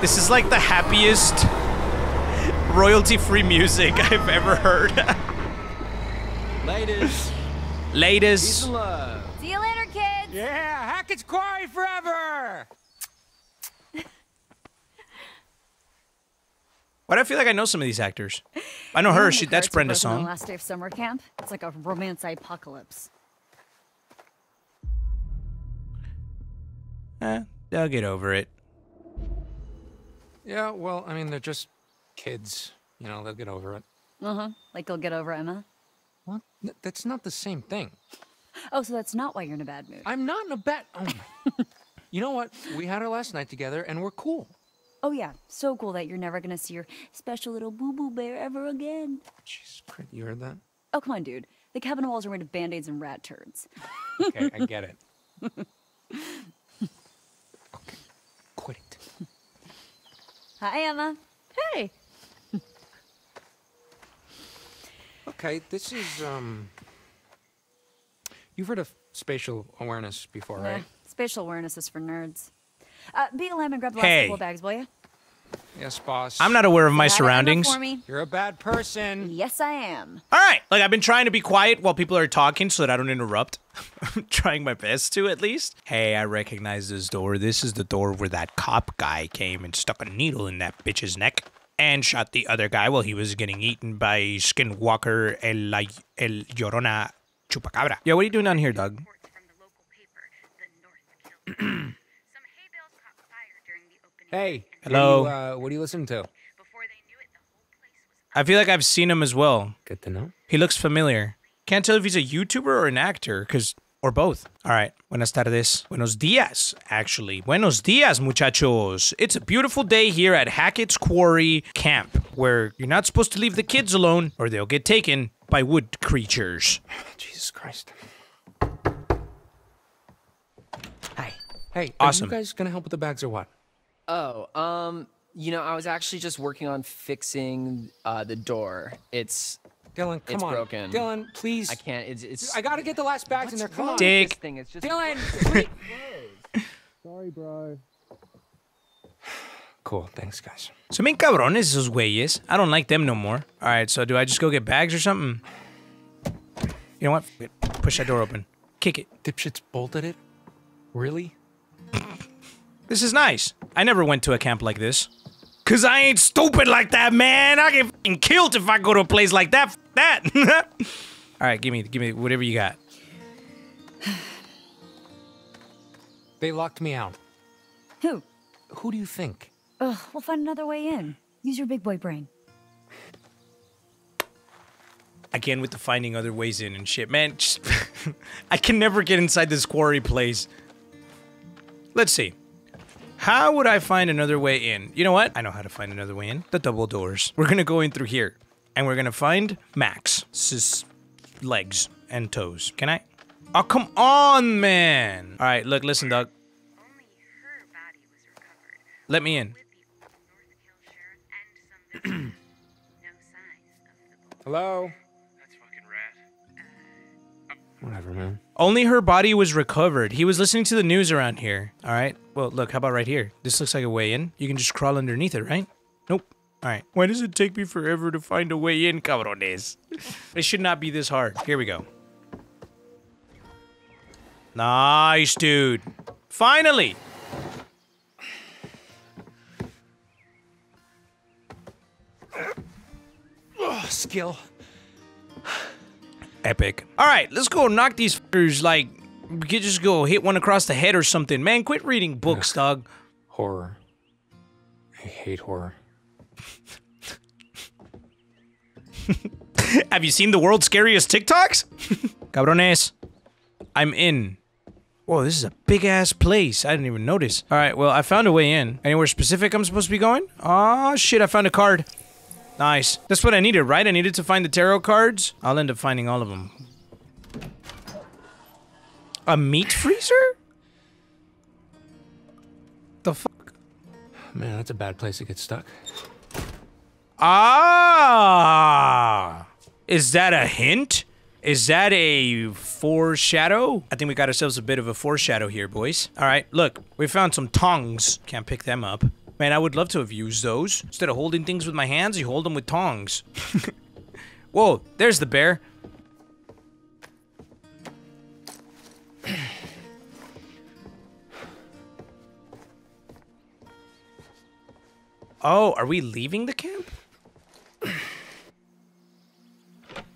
Speaker 1: This is like the happiest royalty free music [laughs] I've ever heard.
Speaker 5: Ladies,
Speaker 1: Latest.
Speaker 5: peace and love.
Speaker 3: See you later, kids.
Speaker 5: Yeah, Hackett's Quarry forever! [laughs]
Speaker 1: Why do I feel like I know some of these actors? I know her. She, that's Brenda Song.
Speaker 8: last day of summer camp, it's like a romance apocalypse.
Speaker 1: Eh, they'll get over it.
Speaker 9: Yeah, well, I mean, they're just kids. You know, they'll get over it.
Speaker 8: Uh huh. Like they'll get over Emma.
Speaker 9: What? Th- That's not the same thing.
Speaker 8: Oh, so that's not why you're in a bad mood.
Speaker 9: I'm not in a bad. Oh my. [laughs] you know what? We had our last night together, and we're cool.
Speaker 8: Oh yeah, so cool that you're never gonna see your special little boo boo bear ever again.
Speaker 9: Jesus Christ, you heard that?
Speaker 8: Oh come on, dude. The cabin walls are made of band-aids and rat turds.
Speaker 9: Okay, I get it. [laughs] okay, quit it.
Speaker 8: Hi, Emma.
Speaker 4: Hey. [laughs]
Speaker 9: Okay, this is um. You've heard of spatial awareness before,
Speaker 8: Nah,
Speaker 9: right?
Speaker 8: spatial awareness is for nerds. Uh, be a lamb and grab the last
Speaker 1: Hey.
Speaker 8: couple of bags, will you?
Speaker 9: Yes, boss.
Speaker 1: I'm not aware of my
Speaker 8: Grab it, Emma,
Speaker 1: surroundings.
Speaker 8: For me.
Speaker 9: You're a bad person.
Speaker 8: Yes, I am.
Speaker 1: All right. Like I've been trying to be quiet while people are talking so that I don't interrupt. I'm [laughs] trying my best to at least. Hey, I recognize this door. This is the door where that cop guy came and stuck a needle in that bitch's neck and shot the other guy while he was getting eaten by Skinwalker El, El Llorona Chupacabra. Yeah, what are you doing down here, Doug?
Speaker 10: reports from the local paper, the North Kill. Some hay bales caught fire during the opening.
Speaker 9: Hey.
Speaker 1: Hello.
Speaker 9: What are you, uh, what are you listening to?
Speaker 10: Before they knew it, the whole place was
Speaker 1: I feel like I've seen him as well.
Speaker 9: Good to know.
Speaker 1: He looks familiar. Can't tell if he's a YouTuber or an actor, cause or both. All right. Buenas tardes. Buenos dias, actually. Buenos dias, muchachos. It's a beautiful day here at Hackett's Quarry Camp, where you're not supposed to leave the kids alone, or they'll get taken by wood creatures. [sighs]
Speaker 9: Jesus Christ. Hey. Hey,
Speaker 1: Awesome.
Speaker 9: are you guys gonna help with the bags or what?
Speaker 11: Oh, um, you know, I was actually just working on fixing uh, the door. It's
Speaker 9: Dylan, come
Speaker 11: it's
Speaker 9: on.
Speaker 11: broken.
Speaker 9: Dylan, please.
Speaker 11: I can't. It's it's.
Speaker 9: I gotta get the last bags in there. Come on.
Speaker 1: Dick.
Speaker 11: This thing. It's just
Speaker 9: Dylan. [laughs]
Speaker 11: Sorry, bro.
Speaker 9: Cool. Thanks, guys.
Speaker 1: So bien cabrones esos güeyes. I don't like them no more. All right, so do I just go get bags or something? You know what? Push that door open. Kick it.
Speaker 9: Dipshits bolted it. Really? [laughs]
Speaker 1: This is nice. I never went to a camp like this. Cause I ain't stupid like that, man. I get fucking killed if I go to a place like that. F- that. [laughs] All right, give me, give me whatever you got. [sighs]
Speaker 9: They locked me out.
Speaker 8: Who?
Speaker 9: Who do you think?
Speaker 8: Ugh, we'll find another way in. Use your big boy brain.
Speaker 1: Again with the finding other ways in and shit, man. Just, [laughs] I can never get inside this quarry place. Let's see. How would I find another way in? You know what? I know how to find another way in. The double doors. We're gonna go in through here, and we're gonna find Max. His legs and toes. Can I? Oh, come on, man. All right, look, listen, Doug.
Speaker 10: only her body was recovered.
Speaker 1: Let me in.
Speaker 10: With the North Kill sheriff and some victims. no signs of the
Speaker 9: Hello? Whatever, man.
Speaker 1: Only her body was recovered. He was listening to the news around here. All right. Well, look, how about right here? This looks like a way in. You can just crawl underneath it, right? Nope. All right. Why does it take me forever to find a way in, cabrones? [laughs] it should not be this hard. Here we go. Nice, dude. Finally.
Speaker 9: Oh, skill.
Speaker 1: Epic. All right, let's go knock these fuckers like we could just go hit one across the head or something. Man, quit reading books, dog.
Speaker 9: Horror. I hate horror. [laughs]
Speaker 1: Have you seen the world's scariest TikToks? [laughs] Cabrones, I'm in. Whoa, this is a big ass place. I didn't even notice. All right, well, I found a way in. Anywhere specific I'm supposed to be going? Oh shit, I found a card. Nice. That's what I needed, right? I needed to find the tarot cards. I'll end up finding all of them. A meat freezer? The fuck?
Speaker 9: Man, that's a bad place to get stuck.
Speaker 1: Ah! Is that a hint? Is that a foreshadow? I think we got ourselves a bit of a foreshadow here, boys. All right, look, we found some tongs. Can't pick them up. Man, I would love to have used those. Instead of holding things with my hands, you hold them with tongs. [laughs] Whoa, there's the bear. Oh, are we leaving the camp?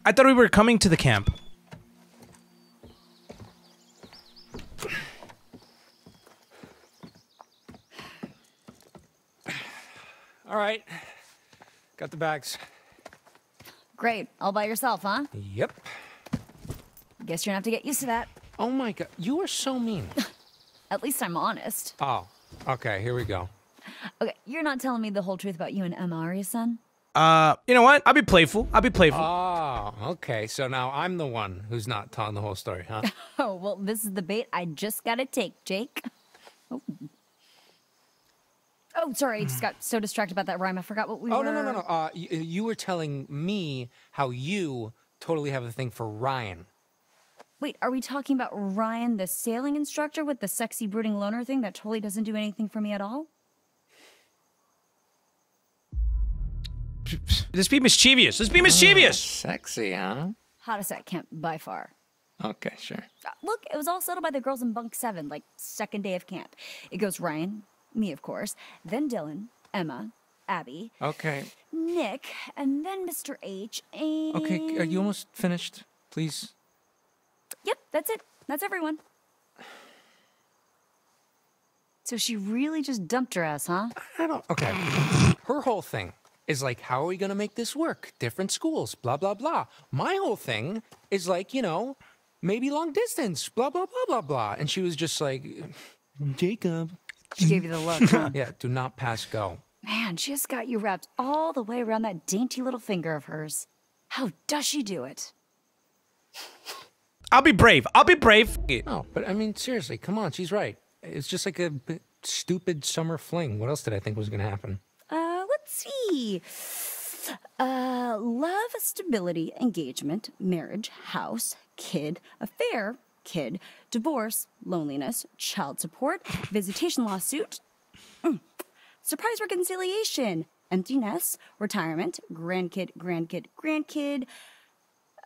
Speaker 1: I thought we were coming to the camp.
Speaker 9: All right. Got the bags.
Speaker 8: Great. All by yourself, huh?
Speaker 9: Yep.
Speaker 8: Guess you're gonna have to get used to that.
Speaker 9: Oh my god, you are so mean. [laughs]
Speaker 8: At least I'm honest.
Speaker 9: oh, okay, here we go.
Speaker 8: Okay, you're not telling me the whole truth about you and Emma, are you, son?
Speaker 1: Uh, you know what? I'll be playful. I'll be playful.
Speaker 9: Oh, okay. So now I'm the one who's not telling the whole story, huh? [laughs]
Speaker 8: Oh, well, this is the bait I just gotta take, Jake. Oh. Oh, sorry, I just got so distracted about that rhyme. I forgot what we
Speaker 9: oh
Speaker 8: were.
Speaker 9: Oh no no no no. Uh, you, you were telling me how you totally have a thing for Ryan.
Speaker 8: Wait, are we talking about Ryan, the sailing instructor with the sexy brooding loner thing that totally doesn't do anything for me at all?
Speaker 1: Let's be mischievous. Let's be mischievous.
Speaker 9: Sexy, huh?
Speaker 8: Hottest at camp by far.
Speaker 9: Okay, sure.
Speaker 8: Uh, Look, it was all settled by the girls in bunk seven, like second day of camp. It goes Ryan, me of course, then Dylan, Emma, Abby,
Speaker 9: Okay.
Speaker 8: Nick, and then Mr. H. And
Speaker 9: Okay. Are you almost finished? Please.
Speaker 8: Yep, that's it. That's everyone. So she really just dumped her ass, huh?
Speaker 9: I don't. Okay. Her whole thing is like, how are we gonna make this work? Different schools, blah blah blah. My whole thing is like, you know, maybe long distance, blah blah blah blah blah. And she was just like, Jacob.
Speaker 8: She gave you the look. huh? [laughs]
Speaker 9: Yeah. Do not pass go.
Speaker 8: Man, she has got you wrapped all the way around that dainty little finger of hers. How does she do it?
Speaker 1: I'll be brave. I'll be brave. F-
Speaker 9: No, but I mean, seriously, come on. She's right. It's just like a stupid summer fling. What else did I think was gonna happen?
Speaker 8: Uh, let's see. Uh, love, stability, engagement, marriage, house, kid, affair, kid, divorce, loneliness, child support, visitation lawsuit, mm, surprise reconciliation, emptiness, retirement, grandkid, grandkid, grandkid,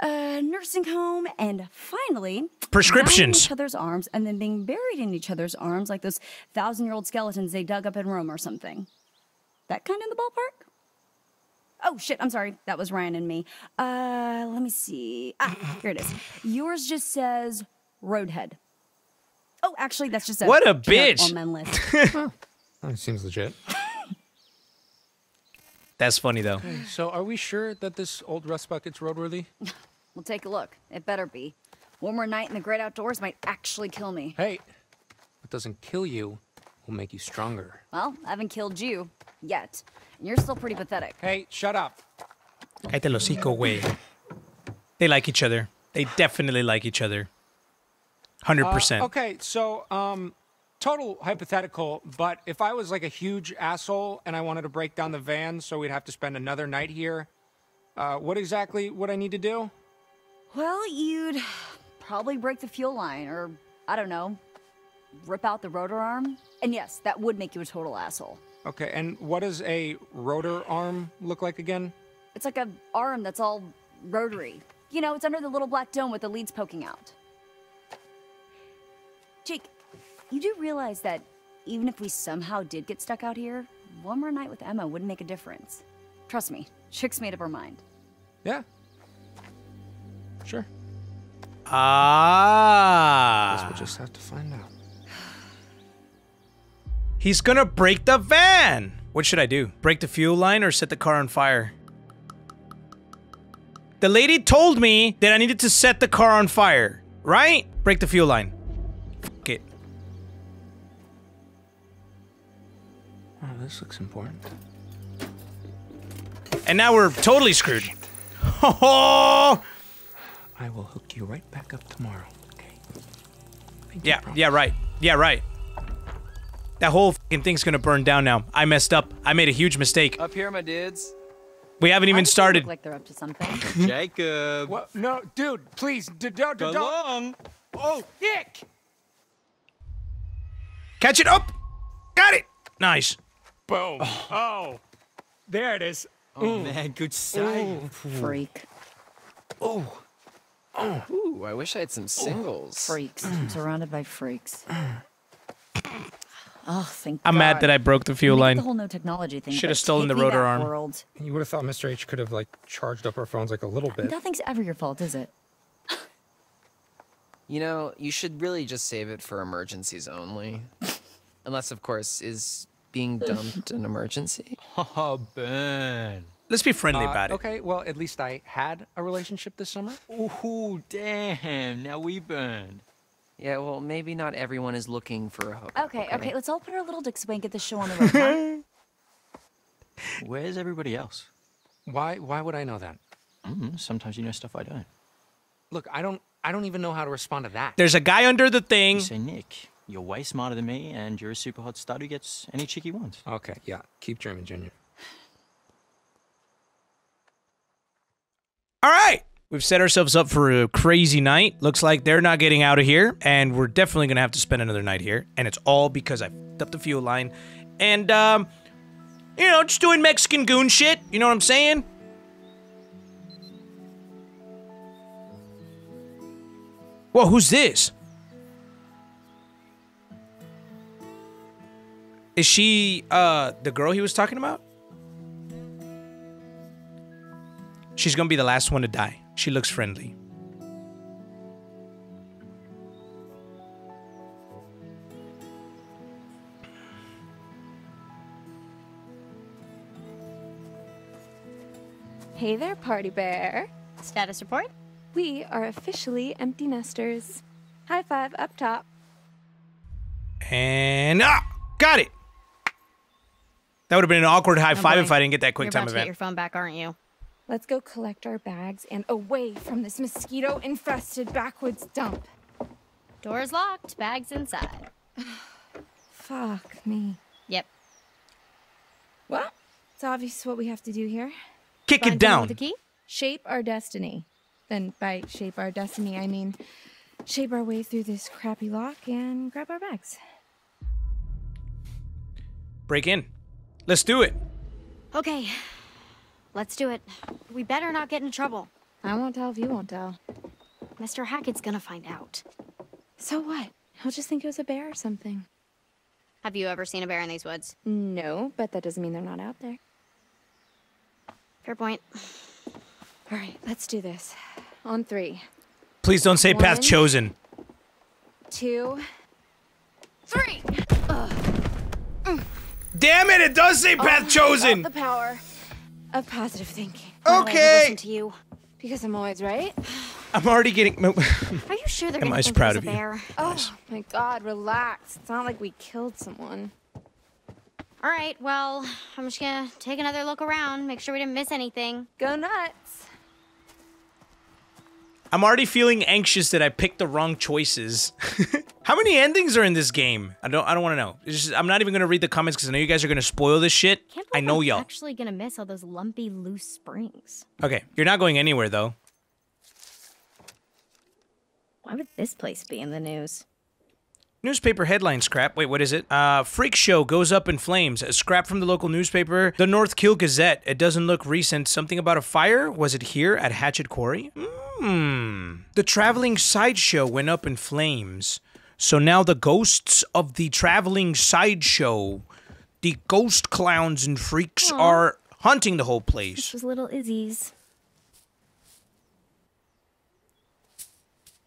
Speaker 8: uh, nursing home, and finally, dying in
Speaker 1: Prescriptions.
Speaker 8: each other's arms and then being buried in each other's arms like those thousand-year-old skeletons they dug up in Rome or something. That kind in the ballpark? Oh shit, I'm sorry. That was Ryan and me. Uh, let me see. Ah, here it is. Yours just says Roadhead. Oh, actually, that's just a
Speaker 1: What a bitch.
Speaker 8: all men list. [laughs]
Speaker 9: That seems legit. [laughs]
Speaker 1: That's funny though.
Speaker 9: So, are we sure that this old rust bucket's roadworthy? [laughs]
Speaker 8: we'll take a look. It better be. One more night in the great outdoors might actually kill me.
Speaker 9: Hey, what doesn't kill you will make you stronger.
Speaker 8: Well, I haven't killed you yet. And you're still pretty pathetic.
Speaker 9: Hey, shut up.
Speaker 1: Cállate el hocico, güey. They like each other. They definitely like each other. Hundred
Speaker 9: Uh,
Speaker 1: percent.
Speaker 9: okay, so um, total hypothetical, but if I was like a huge asshole and I wanted to break down the van so we'd have to spend another night here, uh, what exactly would I need to do?
Speaker 8: Well, you'd probably break the fuel line, or I don't know, rip out the rotor arm. And yes, that would make you a total asshole.
Speaker 9: Okay, and what does a rotor arm look like again?
Speaker 8: It's like a arm that's all rotary. You know, it's under the little black dome with the leads poking out. Jake, you do realize that even if we somehow did get stuck out here, one more night with Emma wouldn't make a difference. Trust me, Chick's made up her mind.
Speaker 9: Yeah. Sure.
Speaker 1: Ah.
Speaker 9: Guess we'll just have to find out. [sighs]
Speaker 1: He's gonna break the van. What should I do? Break the fuel line or set the car on fire? The lady told me that I needed to set the car on fire, right? Break the fuel line.
Speaker 9: Oh, this looks important.
Speaker 1: And now we're totally screwed. Oh, [laughs]
Speaker 9: I will hook you right back up tomorrow. Okay.
Speaker 1: Yeah, yeah, right. Yeah, right. That whole fucking thing's gonna burn down now. I messed up. I made a huge mistake.
Speaker 11: Up here, my dudes.
Speaker 1: We haven't even
Speaker 8: Look
Speaker 1: started.
Speaker 8: like they're up to something. [laughs]
Speaker 6: Jacob.
Speaker 9: What? No, dude, please, d- don't,
Speaker 6: Go
Speaker 9: don't.
Speaker 6: long.
Speaker 9: Oh, Nick!
Speaker 1: Catch it up. Got it. Nice.
Speaker 9: Boom. Oh. oh, there it is.
Speaker 6: Oh mm. man, good sight. Mm.
Speaker 8: Freak.
Speaker 11: Oh. Oh. Ooh, I wish I had some singles.
Speaker 8: Freaks. I'm [clears throat] surrounded by freaks. [clears throat] Oh, thank
Speaker 1: I'm
Speaker 8: God.
Speaker 1: mad that I broke the fuel line.
Speaker 8: The whole no technology thing.
Speaker 1: Shoulda stolen the rotor arm.
Speaker 8: World.
Speaker 9: You would have thought Mr. H could have like charged up our phones like a little bit.
Speaker 8: Nothing's ever your fault, is it? [laughs]
Speaker 11: You know, you should really just save it for emergencies only. Unless, of course, is being [laughs] dumped an emergency?
Speaker 6: Oh, burn.
Speaker 1: Let's be friendly
Speaker 9: Uh,
Speaker 1: about it.
Speaker 9: Okay, well, at least I had a relationship this summer.
Speaker 6: Ooh, damn. Now we burned.
Speaker 11: Yeah, well, maybe not everyone is looking for a hook.
Speaker 8: Okay, okay, let's all put our little dicks away and get this show on the road. huh? [laughs]
Speaker 6: Where's everybody else?
Speaker 9: Why? Why would I know that?
Speaker 6: Mm, sometimes you know stuff I don't.
Speaker 9: Look, I don't. I don't even know how to respond to that.
Speaker 1: There's a guy under the thing.
Speaker 6: You say, Nick, you're way smarter than me, and you're a super hot stud who gets any chick he wants.
Speaker 9: Okay, yeah. Keep dreaming, Junior.
Speaker 1: All right. We've set ourselves up for a crazy night. Looks like they're not getting out of here, and we're definitely gonna have to spend another night here. And it's all because I f***ed up the fuel line. And, um, you know, just doing Mexican goon shit. You know what I'm saying? Whoa, who's this? Is she, uh, the girl he was talking about? She's gonna be the last one to die. She looks friendly.
Speaker 12: Hey there, Party Bear.
Speaker 3: Status report?
Speaker 12: We are officially empty nesters. High five up top.
Speaker 1: And ah, got it. That would have been an awkward high
Speaker 12: Oh,
Speaker 1: five
Speaker 12: boy.
Speaker 1: if I didn't get that quick
Speaker 12: You're
Speaker 1: time
Speaker 12: about to get your
Speaker 3: phone back, aren't you?
Speaker 12: Let's go collect our bags and away from this mosquito infested backwoods dump.
Speaker 3: Door's locked, bags inside. [sighs]
Speaker 12: Fuck me.
Speaker 3: Yep.
Speaker 12: Well, it's obvious what we have to do here.
Speaker 1: Kick it
Speaker 12: Find someone
Speaker 1: down.
Speaker 12: The key? Shape our destiny. Then by shape our destiny, I mean shape our way through this crappy lock and grab our bags.
Speaker 1: Break in. Let's do it.
Speaker 3: Okay, let's do it. We better not get in trouble.
Speaker 12: I won't tell if you won't tell.
Speaker 3: Mr. Hackett's gonna find out.
Speaker 12: So what? He'll just think it was a bear or something.
Speaker 3: Have you ever seen a bear in these woods?
Speaker 12: No, but that doesn't mean they're not out there.
Speaker 3: Fair point.
Speaker 12: All right, let's do this. On three.
Speaker 1: Please don't say path chosen.
Speaker 12: Two. Three! Mm.
Speaker 1: Damn it! It does say oh, path
Speaker 12: Oh,
Speaker 1: chosen.
Speaker 12: The power of positive thinking.
Speaker 1: Okay.
Speaker 3: Listen to you.
Speaker 12: Because I'm always right.
Speaker 1: I'm already getting. [sighs]
Speaker 3: Are you sure they're
Speaker 1: Am
Speaker 3: gonna
Speaker 1: proud
Speaker 3: there's
Speaker 1: of
Speaker 3: a
Speaker 1: you?
Speaker 3: bear?
Speaker 12: Oh my god, relax. It's not like we killed someone.
Speaker 3: All right, well, I'm just gonna take another look around, make sure we didn't miss anything.
Speaker 12: Go nuts.
Speaker 1: I'm already feeling anxious that I picked the wrong choices. [laughs] How many endings are in this game? I don't. I don't want to know. Just, I'm not even gonna read the comments because I know you guys are gonna spoil this shit. I know y'all.
Speaker 3: Actually, gonna miss all those lumpy, loose springs.
Speaker 1: Okay, you're not going anywhere though.
Speaker 3: Why would this place be in the news?
Speaker 1: Newspaper headline scrap. Wait, what is it? Uh, freak show goes up in flames. A scrap from the local newspaper, the North Kill Gazette. It doesn't look recent. Something about a fire? Was it here at Hackett's Quarry? Hmm. The traveling sideshow went up in flames. So now the ghosts of the traveling sideshow, the ghost clowns and freaks
Speaker 3: Aw.
Speaker 1: are hunting the whole place.
Speaker 3: This was little Izzy's.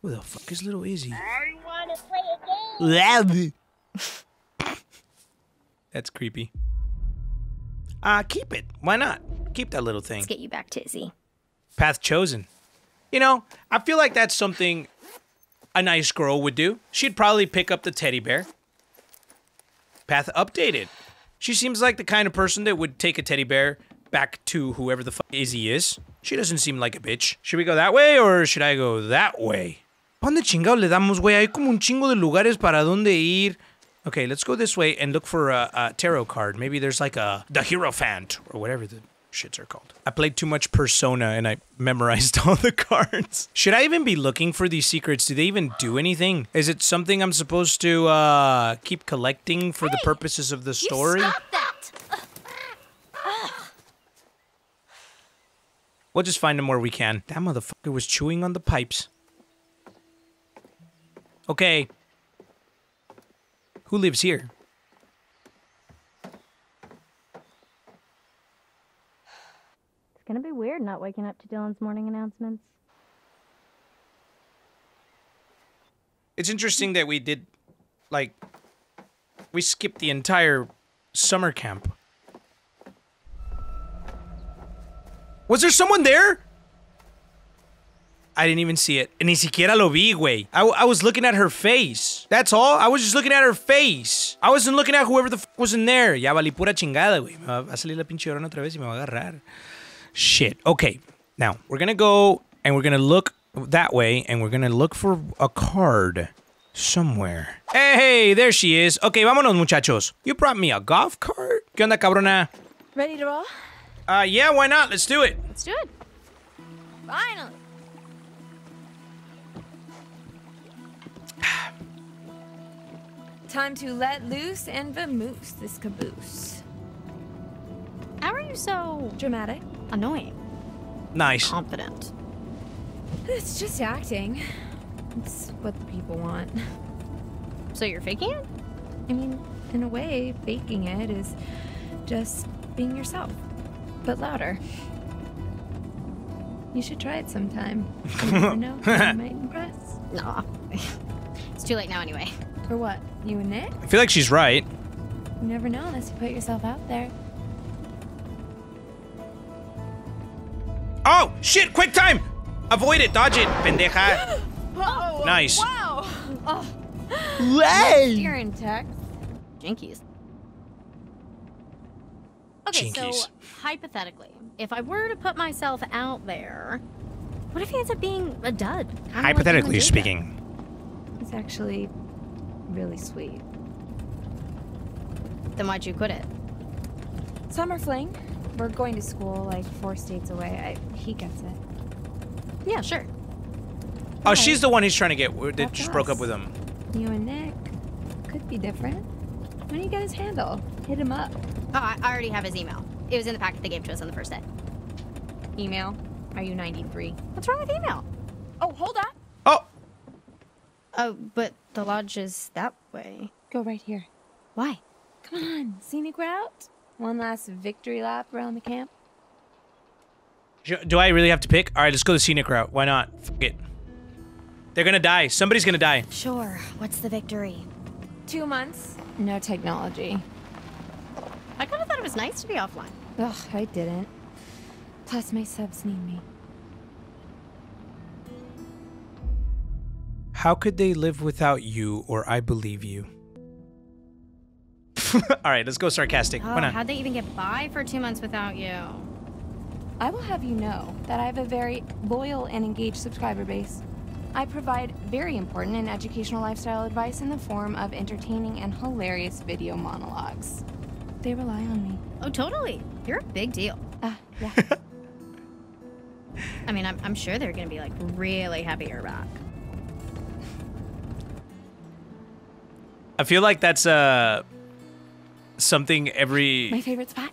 Speaker 1: Who the fuck is little Izzy?
Speaker 13: I want to play a game. [laughs]
Speaker 1: That's creepy. Ah, keep it. Why not? Keep that little thing.
Speaker 3: Let's get you back to Izzy.
Speaker 1: Path chosen. You know, I feel like that's something a nice girl would do. She'd probably pick up the teddy bear. Path updated. She seems like the kind of person that would take a teddy bear back to whoever the fuck Izzy is. She doesn't seem like a bitch. Should we go that way or should I go that way? ¿Pa dónde chingado le damos, güey? Hay como un chingo de lugares para dónde ir. Okay, let's go this way and look for a, a tarot card. Maybe there's like a the Hierophant or whatever the shits are called. I played too much Persona and I memorized [laughs] all the cards. Should I even be looking for these secrets? Do they even do anything? Is it something I'm supposed to uh, keep collecting for the purposes of the story? We'll just find them where we can. That motherfucker was chewing on the pipes. Okay. Who lives here?
Speaker 3: It's gonna be weird not waking up to Dylan's morning announcements.
Speaker 1: It's interesting that we did, like, we skipped the entire summer camp. Was there someone there? I didn't even see it. Ni siquiera lo vi, güey. I, I was looking at her face. That's all. I was just looking at her face. I wasn't looking at whoever the f was in there. Ya valí pura chingada, güey. Me va a salir la pinche llorona otra vez y me va a agarrar. Shit. Okay. Now, we're gonna go and we're gonna look that way and we're gonna look for a card somewhere. Hey, hey, there she is. Okay, vámonos, muchachos. You brought me a golf cart? ¿Qué onda, cabrona?
Speaker 12: Ready to roll?
Speaker 1: Uh, yeah, why not? Let's do it.
Speaker 14: Let's do it. Finally.
Speaker 12: Time to let loose and vamoose this caboose.
Speaker 14: How are you so
Speaker 12: dramatic?
Speaker 14: Annoying.
Speaker 1: Nice.
Speaker 14: Confident.
Speaker 12: It's just acting. It's what the people want.
Speaker 14: So you're faking it?
Speaker 12: I mean, in a way, faking it is just being yourself, but louder. You should try it sometime. [laughs] You never know, you might impress.
Speaker 14: Nah. [laughs] it's too late now anyway.
Speaker 12: For what? You and Nick?
Speaker 1: I feel like she's right.
Speaker 12: You never know unless you put yourself out there.
Speaker 1: Oh, shit, quick time! Avoid it, dodge it, pendeja. [gasps]
Speaker 12: Oh,
Speaker 1: Nice.
Speaker 12: Wow. [laughs] Oh.
Speaker 1: Way.
Speaker 12: Steering tech.
Speaker 14: Jinkies. Okay, so hypothetically, if I were to put myself out there, what if he ends up being a dud? Kinda like
Speaker 1: Hypothetically
Speaker 14: Jacob?
Speaker 1: speaking.
Speaker 12: It's actually really sweet.
Speaker 14: Then why'd you quit it?
Speaker 12: Summer fling. We're going to school like four states away. I, he gets it.
Speaker 14: Yeah, sure.
Speaker 1: Oh, she's the one he's trying to get. That
Speaker 12: That's
Speaker 1: just broke up with him.
Speaker 12: You and Nick could be different. When you get his handle, hit him up.
Speaker 14: Oh, I I already have his email. It was in the packet they gave to us on the first day.
Speaker 12: Email. Are you 93?
Speaker 14: What's wrong with email?
Speaker 12: Oh, hold on.
Speaker 1: Oh.
Speaker 14: Oh, but the lodge is that way.
Speaker 12: Go right here.
Speaker 14: Why?
Speaker 12: Come on, scenic route. One last victory lap around the camp.
Speaker 1: Do do I really have to pick? All right, let's go the scenic route. Why not? Fuck it. They're gonna die. Somebody's gonna die.
Speaker 14: Sure. What's the victory?
Speaker 12: Two months, no technology.
Speaker 14: I kind of thought it was nice to be offline.
Speaker 12: Ugh, I didn't. Plus, my subs need me.
Speaker 1: How could they live without you or I believe you? [laughs] All right, let's go sarcastic.
Speaker 14: Oh,
Speaker 1: Why not?
Speaker 14: how'd they even get by for two months without you?
Speaker 12: I will have you know that I have a very loyal and engaged subscriber base. I provide very important and educational lifestyle advice in the form of entertaining and hilarious video monologues. They rely on me.
Speaker 14: Oh, totally. You're a big deal.
Speaker 12: Ah, yeah. [laughs]
Speaker 14: I mean, I'm, I'm sure they're gonna be like really happy you're back.
Speaker 1: I feel like that's uh something every
Speaker 12: My favorite spot?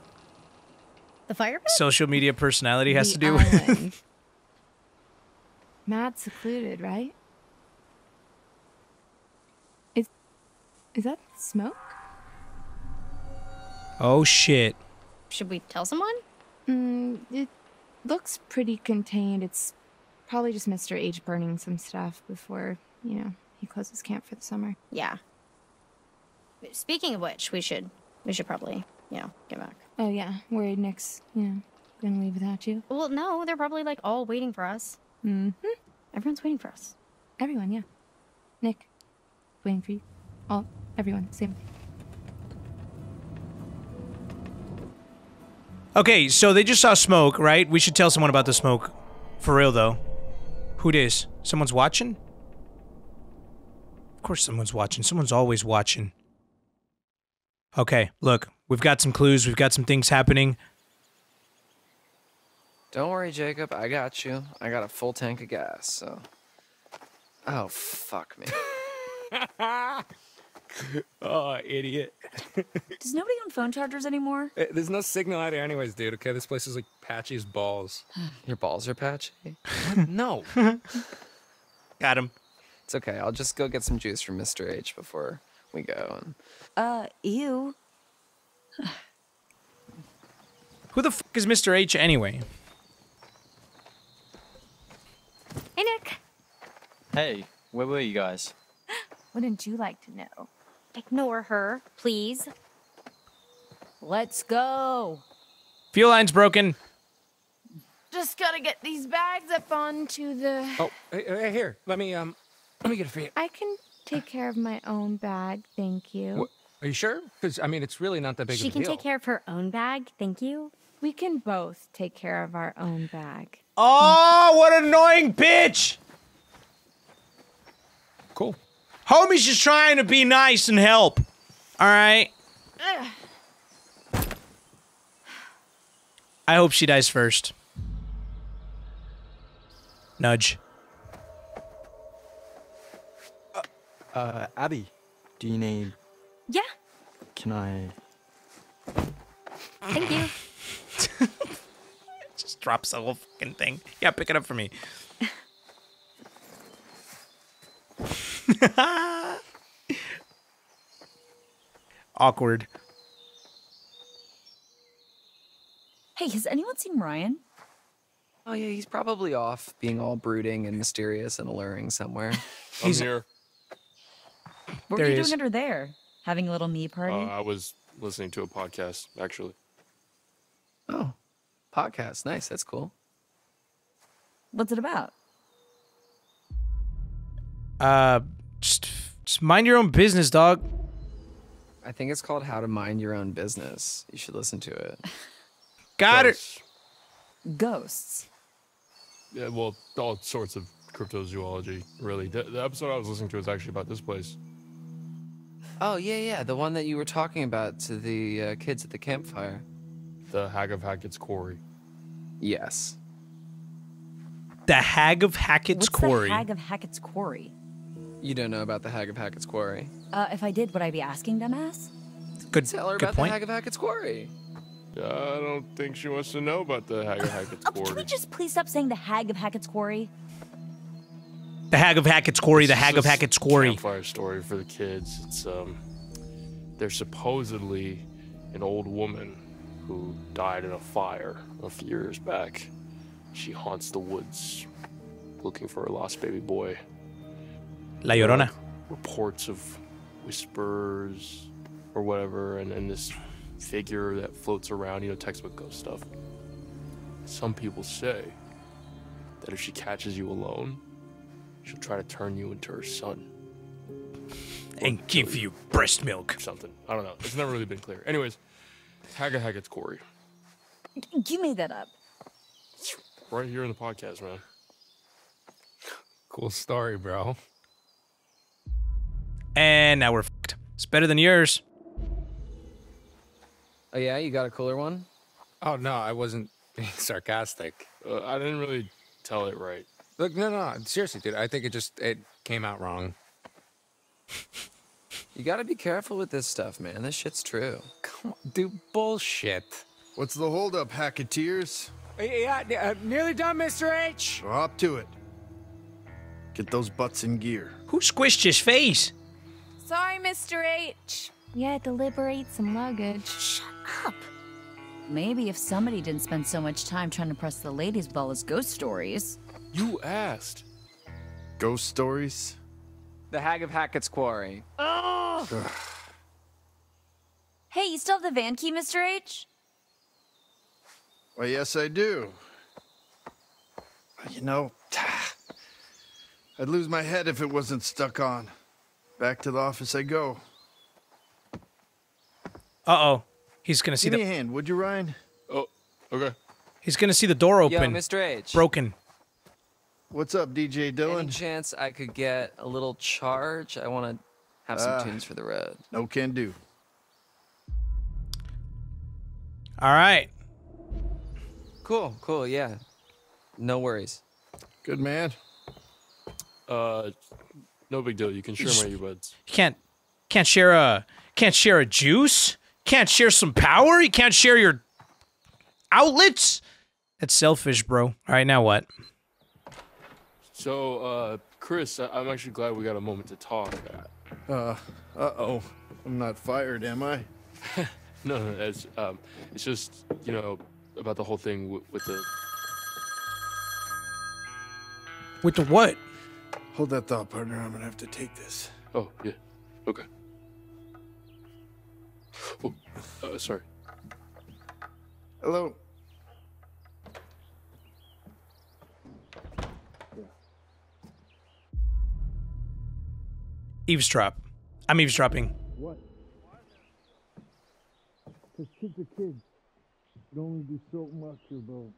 Speaker 14: The fire pit?
Speaker 1: social media personality has
Speaker 12: The
Speaker 1: to do with. [laughs]
Speaker 12: Mad secluded, right? Is is that smoke?
Speaker 1: oh shit.
Speaker 14: Should we tell someone?
Speaker 12: Mm, it looks pretty contained. It's probably just Mr. H burning some stuff before, you know, he closes camp for the summer.
Speaker 14: Yeah. Speaking of which, we should we should probably, you know, get back.
Speaker 12: Oh yeah, worried Nick's, you know, gonna leave without you.
Speaker 14: Well, no, they're probably like all waiting for us.
Speaker 12: Mm-hmm.
Speaker 14: Everyone's waiting for us.
Speaker 12: Everyone, yeah. Nick, waiting for you. All, everyone, same.
Speaker 1: Okay, so they just saw smoke, right? We should tell someone about the smoke. For real though. Who it is? Someone's watching? Of course someone's watching. Someone's always watching. Okay, look, we've got some clues, we've got some things happening.
Speaker 11: Don't worry, Jacob. I got you. I got a full tank of gas, so. Oh, fuck me. [laughs]
Speaker 9: oh, idiot.
Speaker 8: Does nobody own phone chargers anymore?
Speaker 9: Eh, There's no signal out here, anyways, dude. Okay, this place is like patchy as balls. [sighs]
Speaker 11: Your balls are patchy?
Speaker 9: no. [laughs]
Speaker 1: Got him.
Speaker 11: It's okay. I'll just go get some juice from Mr. H before we go. And
Speaker 8: Uh, you.
Speaker 1: Who the fuck is Mr. H anyway?
Speaker 14: Hey, Nick.
Speaker 6: Hey, where were you guys? [gasps]
Speaker 12: Wouldn't you like to know?
Speaker 14: Ignore her, please.
Speaker 8: Let's go.
Speaker 1: Fuel line's broken.
Speaker 12: just gotta get these bags up onto the.
Speaker 9: Oh, hey, hey, here. Let me um, let me get it for you.
Speaker 12: I can take care of my own bag, thank you.
Speaker 9: What? Are you sure? Because I mean, it's really not that big
Speaker 3: She
Speaker 9: of a
Speaker 3: can
Speaker 9: deal.
Speaker 3: take care of her own bag. Thank you.
Speaker 12: We can both take care of our own bag.
Speaker 1: Oh, what an annoying bitch!
Speaker 9: Cool.
Speaker 1: Homie's just trying to be nice and help. All right. I hope she dies first. Nudge.
Speaker 6: Uh, Abby, do you need?
Speaker 3: Yeah.
Speaker 6: Can I?
Speaker 3: Thank you. [laughs]
Speaker 1: Just drops the whole fucking thing. Yeah, pick it up for me. [laughs] Awkward.
Speaker 8: Hey, has anyone seen Ryan?
Speaker 11: Oh yeah, he's probably off being all brooding and mysterious and alluring somewhere. [laughs]
Speaker 15: I'm here.
Speaker 8: What
Speaker 1: There
Speaker 8: were
Speaker 1: he
Speaker 8: you
Speaker 1: is.
Speaker 8: doing under there? Having a little me party?
Speaker 15: Uh, I was listening to a podcast, actually.
Speaker 11: Oh, podcast. Nice. That's cool.
Speaker 8: What's it about?
Speaker 1: Uh, just, just mind your own business, dog.
Speaker 11: I think it's called How to Mind Your Own Business. You should listen to it. [laughs]
Speaker 1: Got it.
Speaker 8: Ghosts.
Speaker 15: Yeah, well, all sorts of cryptozoology, really. The, the episode I was listening to is actually about this place.
Speaker 11: Oh yeah, yeah, the one that you were talking about to the uh, kids at the campfire.
Speaker 15: The Hag of Hackett's Quarry.
Speaker 11: Yes.
Speaker 1: The Hag of Hackett's
Speaker 8: What's
Speaker 1: Quarry.
Speaker 8: the Hag of Hackett's Quarry?
Speaker 11: You don't know about the Hag of Hackett's Quarry.
Speaker 8: Uh, if I did, would I be asking dumbass?
Speaker 1: Good,
Speaker 11: Tell her
Speaker 1: good
Speaker 11: about
Speaker 1: point.
Speaker 11: the Hag of Hackett's Quarry.
Speaker 15: Yeah, I don't think she wants to know about the Hag of [laughs] Hackett's
Speaker 8: Oh, can we just please stop saying the Hag of Hackett's Quarry?
Speaker 1: The Hag of Hackett's Quarry. The Hag of Hackett's Quarry.
Speaker 15: Campfire story for the kids. It's um, there's supposedly an old woman who died in a fire a few years back. She haunts the woods, looking for her lost baby boy.
Speaker 1: La Llorona.
Speaker 15: Reports of whispers or whatever, and then this figure that floats around. You know, textbook ghost stuff. Some people say that if she catches you alone, she'll try to turn you into her son.
Speaker 1: And give you breast milk.
Speaker 15: Something. I don't know. It's never really been clear. Anyways, Hag of Hackett's Quarry.
Speaker 8: You made that up.
Speaker 15: Right here in the podcast, man.
Speaker 9: Cool story, bro.
Speaker 1: And now we're fucked. It's better than yours.
Speaker 11: Oh yeah, you got a cooler one?
Speaker 9: Oh no, I wasn't [laughs] being sarcastic.
Speaker 15: Uh, I didn't really tell it right.
Speaker 9: Look, no, no, no, seriously, dude. I think it just it came out wrong.
Speaker 11: You gotta be careful with this stuff, man. This shit's true.
Speaker 9: Come on, dude, bullshit.
Speaker 16: What's the holdup, Hacketeers?
Speaker 9: Yeah, uh, nearly done, Mr. H.
Speaker 16: Well, up to it. Get those butts in gear.
Speaker 1: Who squished his face?
Speaker 12: Sorry, Mr. H. You had to liberate some luggage.
Speaker 8: Shut up. Maybe if somebody didn't spend so much time trying to press the ladies with all his ghost stories.
Speaker 15: You asked.
Speaker 16: Ghost stories?
Speaker 11: The Hag of Hackett's Quarry. Oh!
Speaker 8: Hey, you still have the van key, Mr. H?
Speaker 16: Why, yes, I do. You know, [sighs] I'd lose my head if it wasn't stuck on. Back to the office I go.
Speaker 1: Uh oh. He's gonna see
Speaker 16: Give me
Speaker 1: the
Speaker 16: a hand, would you, Ryan?
Speaker 15: Oh, okay.
Speaker 1: he's gonna see the door open.
Speaker 11: Yo,
Speaker 1: open.
Speaker 11: Mr. H.
Speaker 1: Broken.
Speaker 16: What's up, DJ Dylan?
Speaker 11: Any
Speaker 16: Dylan?
Speaker 11: chance I could get a little charge? I want to have some
Speaker 16: Ah.
Speaker 11: tunes for the road.
Speaker 16: No can do.
Speaker 1: All right.
Speaker 11: Cool, cool, yeah. No worries.
Speaker 16: Good man.
Speaker 15: Uh, no big deal. You can share my earbuds.
Speaker 1: You can't can't share a can't share a juice. Can't share some power. You can't share your outlets. That's selfish, bro. All right, now what?
Speaker 15: So, uh, Chris, I- I'm actually glad we got a moment to talk.
Speaker 16: Uh, uh-oh. I'm not fired, am I? [laughs]
Speaker 15: No, no, it's um, it's just you know about the whole thing with, with the.
Speaker 1: With the what?
Speaker 16: Hold that thought, partner. I'm gonna have to take this.
Speaker 15: Oh yeah, okay. Oh, uh, sorry.
Speaker 16: Hello.
Speaker 1: Eavesdrop. I'm eavesdropping.
Speaker 16: What? Because kids are kids. Could only do so much about.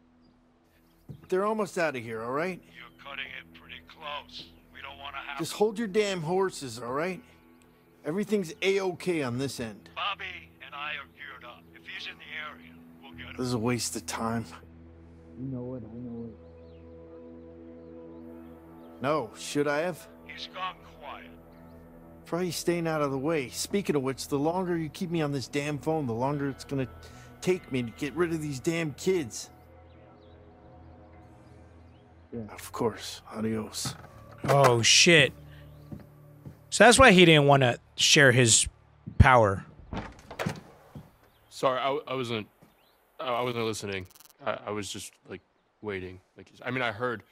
Speaker 16: They're almost out of here, all right?
Speaker 17: You're cutting it pretty close. We don't want to have.
Speaker 16: Just hold your damn horses, all right? Everything's a-okay on this end.
Speaker 17: Bobby and I are geared up. If he's in the area, we'll get him.
Speaker 16: This is a waste of time. You know it, I know it. No, should I have?
Speaker 17: He's gone quiet.
Speaker 16: Try staying out of the way. Speaking of which, the longer you keep me on this damn phone, the longer it's gonna take me to get rid of these damn kids. Yeah. Of course. Adios.
Speaker 1: Oh shit. So that's why he didn't want to share his power.
Speaker 15: Sorry, I, I wasn't. I I wasn't listening. I, I was just like waiting. Like I mean, I heard.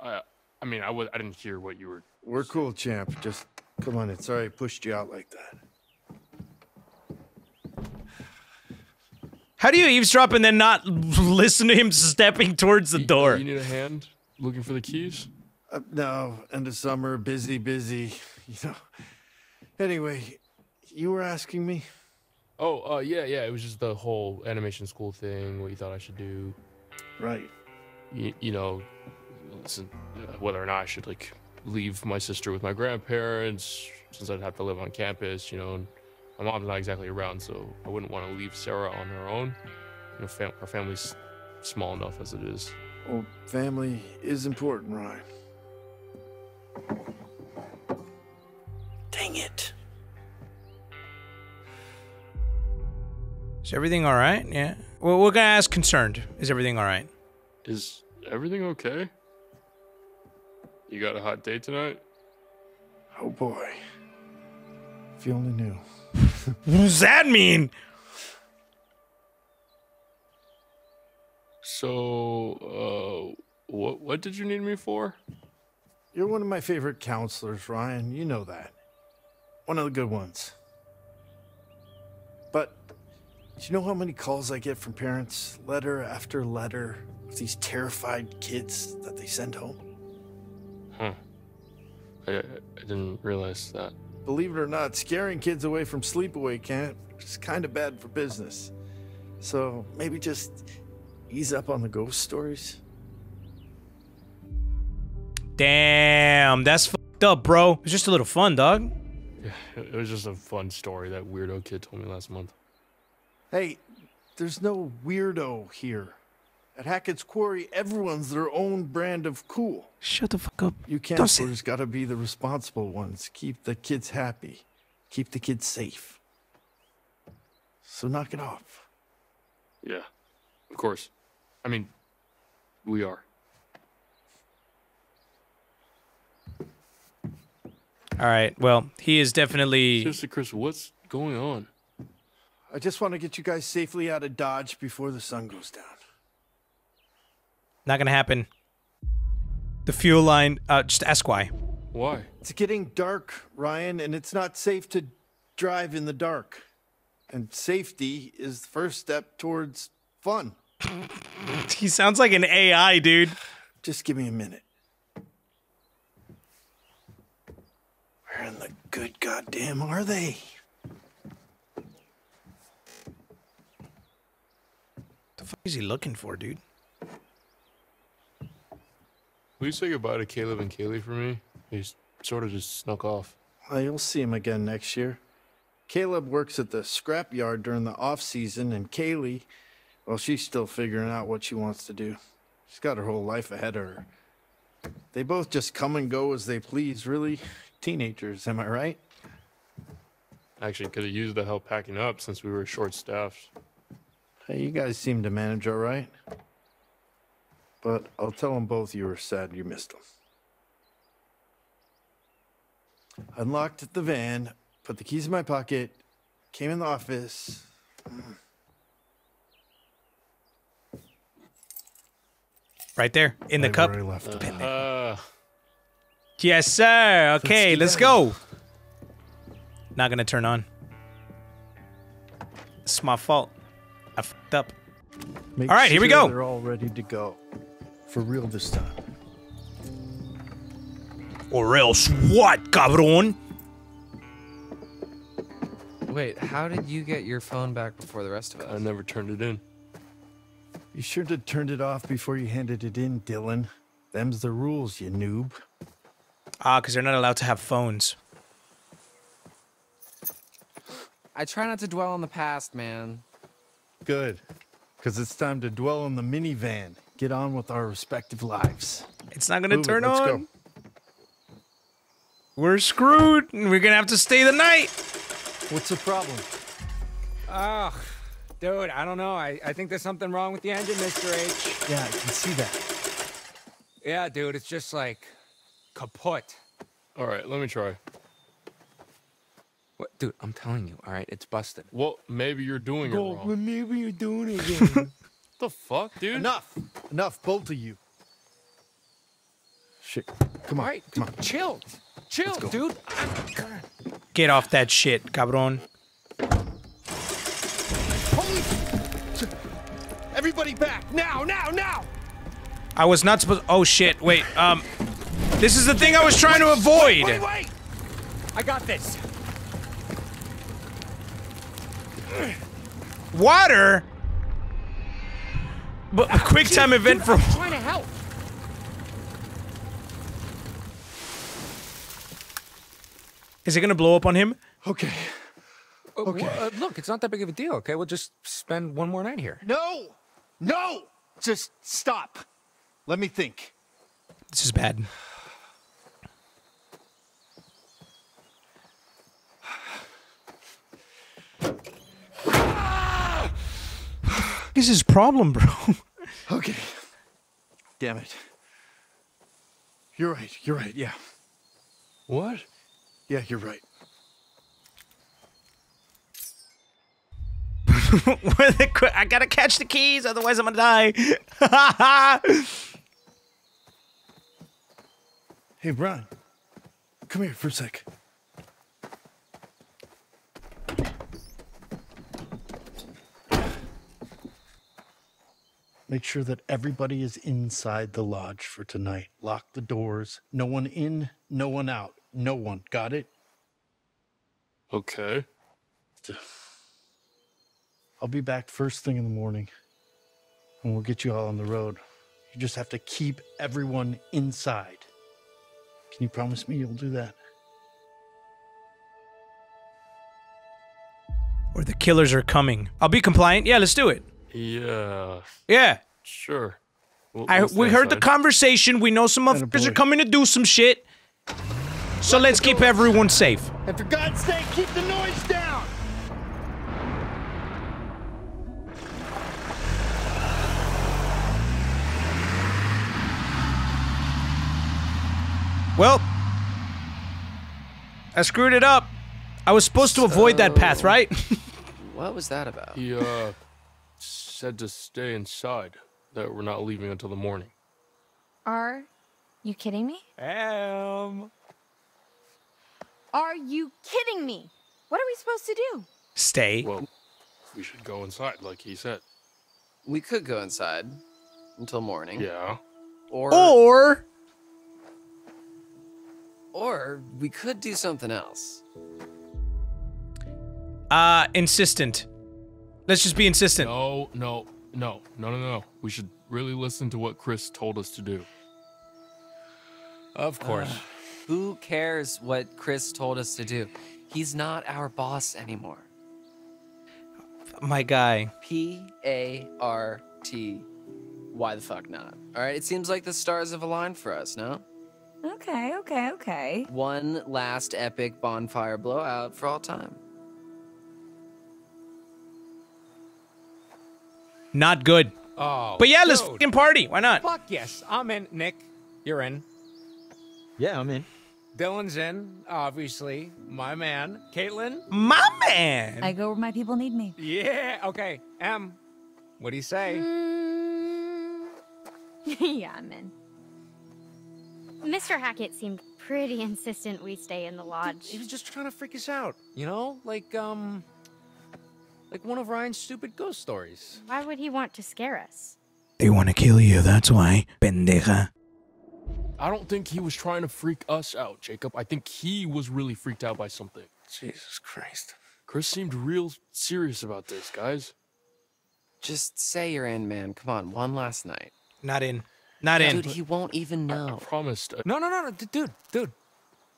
Speaker 15: I I mean, I was. I didn't hear what you were.
Speaker 16: We're cool, champ. Just come on. It's sorry I pushed you out like that.
Speaker 1: How do you eavesdrop and then not [laughs] listen to him stepping towards the door?
Speaker 15: You need a hand looking for the keys.
Speaker 16: Uh, no, end of summer, busy, busy. [laughs] You know. Anyway, you were asking me.
Speaker 15: Oh, uh, yeah, yeah. It was just the whole animation school thing. What you thought I should do.
Speaker 16: Right.
Speaker 15: You, you know, listen, uh, whether or not I should like leave my sister with my grandparents, since I'd have to live on campus. You know, and my mom's not exactly around, so I wouldn't want to leave Sarah on her own. You know, fam- our family's small enough as it is.
Speaker 16: Well, family is important, Ryan. Dang it.
Speaker 1: Is everything all right? Yeah. Well, we're gonna ask concerned. Is everything all right?
Speaker 15: Is everything okay? You got a hot date tonight?
Speaker 16: Oh boy. If you only knew.
Speaker 1: What does that mean?
Speaker 15: So, uh, what what did you need me for?
Speaker 16: You're one of my favorite counselors, Ryan. You know that. One of the good ones. But do you know how many calls I get from parents, letter after letter, with these terrified kids that they send home?
Speaker 15: Huh. I, I I didn't realize that.
Speaker 16: Believe it or not, scaring kids away from sleepaway camp is kind of bad for business. So maybe just ease up on the ghost stories.
Speaker 1: Damn, that's fucked up, bro. It's just a little fun, dog.
Speaker 15: Yeah, it was just a fun story that weirdo kid told me last month.
Speaker 16: Hey, there's no weirdo here. At Hackett's Quarry, everyone's their own brand of cool.
Speaker 1: Shut the fuck up.
Speaker 16: You
Speaker 1: Don't say-
Speaker 16: counselors gotta be the responsible ones. Keep the kids happy. Keep the kids safe. So knock it off.
Speaker 15: Yeah, of course. I mean, we are.
Speaker 1: All right. Well, he is definitely.
Speaker 15: Seriously, Chris, what's going on?
Speaker 16: I just want to get you guys safely out of Dodge before the sun goes down.
Speaker 1: Not gonna happen. The fuel line. Uh, just ask why.
Speaker 15: Why?
Speaker 16: It's getting dark, Ryan, and it's not safe to drive in the dark. And safety is the first step towards fun. [laughs]
Speaker 1: He sounds like an AI, dude.
Speaker 16: Just give me a minute. Where in the good goddamn are they?
Speaker 1: What the fuck is he looking for, dude?
Speaker 15: Will you say goodbye to Caleb and Kaylee for me? He's sort of just snuck off.
Speaker 16: Well, you'll see him again next year. Caleb works at the scrapyard during the off season, and Kaylee, well, she's still figuring out what she wants to do. She's got her whole life ahead of her. They both just come and go as they please, really. Teenagers, am I right?
Speaker 15: Actually, could have used the help packing up since we were short staffed.
Speaker 16: Hey, you guys seem to manage all right. But I'll tell them both you were sad you missed them. Unlocked the van, put the keys in my pocket, came in the office.
Speaker 1: Right there in the cup.
Speaker 16: left.
Speaker 15: Uh,
Speaker 1: Yes, sir. Okay, let's,
Speaker 16: skedaddle.
Speaker 1: go. Not gonna turn on. It's my fault. I fucked up.
Speaker 16: Make
Speaker 1: All right, here we go.
Speaker 16: They're all ready to go. For real this time.
Speaker 1: Or else what, cabron?
Speaker 11: Wait, how did you get your phone back before the rest of us?
Speaker 15: I never turned it in.
Speaker 16: You should have turned it off before you handed it in, Dylan. Them's the rules, you noob.
Speaker 1: Ah, because they're not allowed to have phones.
Speaker 11: I try not to dwell on the past, man.
Speaker 16: Good. Because it's time to dwell on the minivan. Get on with our respective lives.
Speaker 1: It's not gonna
Speaker 16: Move it,
Speaker 1: turn
Speaker 16: let's
Speaker 1: on.
Speaker 16: go.
Speaker 1: We're screwed, and we're gonna have to stay the night.
Speaker 16: What's the problem?
Speaker 9: Ugh, dude, I don't know. I, I think there's something wrong with the engine, Mr. H.
Speaker 16: Yeah, I can see that.
Speaker 9: Yeah, dude, it's just like kaput.
Speaker 15: All right, let me try.
Speaker 9: What, dude? I'm telling you, all right, it's busted.
Speaker 15: Well, maybe you're doing it wrong.
Speaker 9: maybe you're doing it again. [laughs]
Speaker 15: the fuck, dude?
Speaker 16: Enough. Enough, both of you. Shit. Come on.
Speaker 9: All right,
Speaker 16: come
Speaker 9: dude,
Speaker 16: on.
Speaker 9: chill, chill,
Speaker 16: go.
Speaker 9: dude.
Speaker 1: Get off that shit, cabron.
Speaker 9: Everybody back now, now, now!
Speaker 1: I was not supposed. Oh shit! Wait. Um, this is the thing I was trying to avoid.
Speaker 9: Wait, wait! I got this.
Speaker 1: Water. But a quick time event for.
Speaker 9: Trying to help.
Speaker 1: Is it gonna blow up on him?
Speaker 16: Okay.
Speaker 9: Okay. Uh, look, it's not that big of a deal. Okay, we'll just spend one more night here.
Speaker 16: No! No! Just stop. Let me think.
Speaker 1: This is bad. Is his problem, bro? [laughs]
Speaker 16: Okay. Damn it. You're right. You're right. Yeah.
Speaker 15: What?
Speaker 16: Yeah, you're right. [laughs]
Speaker 1: Where the qu- I gotta catch the keys, otherwise I'm gonna die. [laughs]
Speaker 16: Hey, Ryan. Come here for a sec. Make sure that everybody is inside the lodge for tonight. Lock the doors. No one in, no one out. No one. Got it?
Speaker 15: Okay. [sighs]
Speaker 16: I'll be back first thing in the morning and we'll get you all on the road. You just have to keep everyone inside. Can you promise me you'll do that?
Speaker 1: or the killers are coming. I'll be compliant. Yeah, let's do it.
Speaker 15: Yeah.
Speaker 1: Yeah.
Speaker 15: Sure. We'll-
Speaker 1: I,
Speaker 15: we'll stay
Speaker 1: we heard the conversation. We know some motherfuckers are coming to do some shit. So let's keep everyone safe.
Speaker 16: And for God's sake, keep the noise down!
Speaker 1: Well, I screwed it up. I was supposed to avoid that path, right? [laughs]
Speaker 11: What was that about?
Speaker 15: He uh said to stay inside. That we're not leaving until the morning.
Speaker 12: Are you kidding me?
Speaker 9: Um.
Speaker 12: Are you kidding me? What are we supposed to do?
Speaker 1: Stay.
Speaker 15: Well, we should go inside, like he said.
Speaker 11: We could go inside until morning.
Speaker 15: Yeah.
Speaker 11: Or
Speaker 1: Or
Speaker 11: or we could do something else.
Speaker 1: uh insistent. Let's just be insistent.
Speaker 15: No, no, no, no, no, no. We should really listen to what Chris told us to do.
Speaker 9: Of uh, course.
Speaker 11: Who cares what Chris told us to do? He's not our boss anymore.
Speaker 1: My guy.
Speaker 11: P A R T. Why the fuck not? All right, it seems like the stars have aligned for us, no?
Speaker 8: Okay, okay, okay.
Speaker 11: One last epic bonfire blowout for all time.
Speaker 1: Not good.
Speaker 9: Oh.
Speaker 1: But yeah, let's fucking party. Why not?
Speaker 9: Fuck yes, I'm in. Nick, you're in.
Speaker 6: Yeah, I'm in.
Speaker 9: Dylan's in, obviously. My man. Kaitlyn.
Speaker 1: My man.
Speaker 8: I go where my people need me.
Speaker 9: Yeah. Okay. M, what do you say? [laughs]
Speaker 3: yeah, I'm in. Mr. Hackett seemed pretty insistent we stay in the lodge.
Speaker 9: He was just trying to freak us out. You know, like um, like one of Ryan's stupid ghost stories.
Speaker 3: Why would he want to scare us?
Speaker 1: They want to kill you, that's why. Pendeja.
Speaker 15: I don't think he was trying to freak us out, Jacob. I think he was really freaked out by something.
Speaker 9: Jesus Christ.
Speaker 15: Chris seemed real serious about this, guys.
Speaker 11: Just say you're in, man. Come on, one last night.
Speaker 1: Not in. Not in.
Speaker 11: Dude, he won't even know.
Speaker 15: I promised.
Speaker 9: No, no, no, no, dude, dude.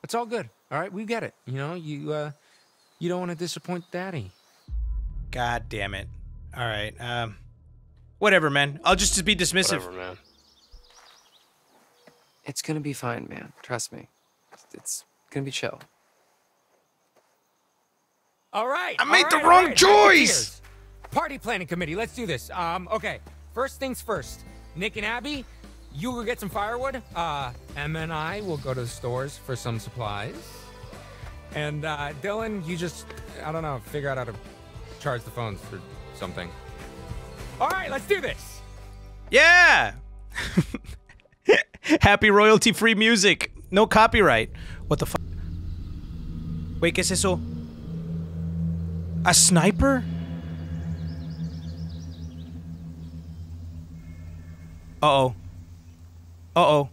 Speaker 9: It's all good. All right, we get it. You know, you uh, you don't want to disappoint Daddy.
Speaker 1: God damn it. All right. Um, whatever, man. I'll just be dismissive.
Speaker 15: Whatever, man.
Speaker 11: It's gonna be fine, man. Trust me. It's gonna be chill.
Speaker 9: All right.
Speaker 1: I
Speaker 9: all
Speaker 1: made the wrong
Speaker 9: all right,
Speaker 1: choice!
Speaker 9: Party planning committee. Let's do this. Um, okay. First things first. Nick and Abby, you go get some firewood. Uh, Emma and I will go to the stores for some supplies. And uh, Dylan, you just, I don't know, figure out how to charge the phones for something. All right, let's do this.
Speaker 1: Yeah. [laughs] Happy royalty free music. No copyright. What the fuck? Wait, ¿qué es eso? A sniper? Uh oh. Uh oh.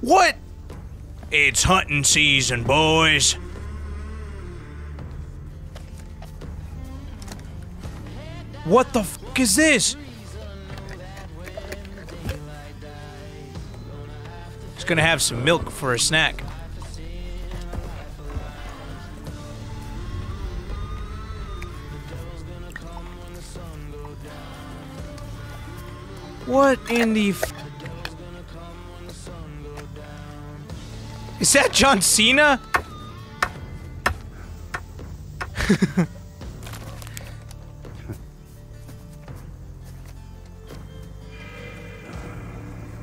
Speaker 1: What? It's hunting season, boys. What the fuck is this? Just gonna have some milk for a snack. What in the Is that John Cena? [laughs]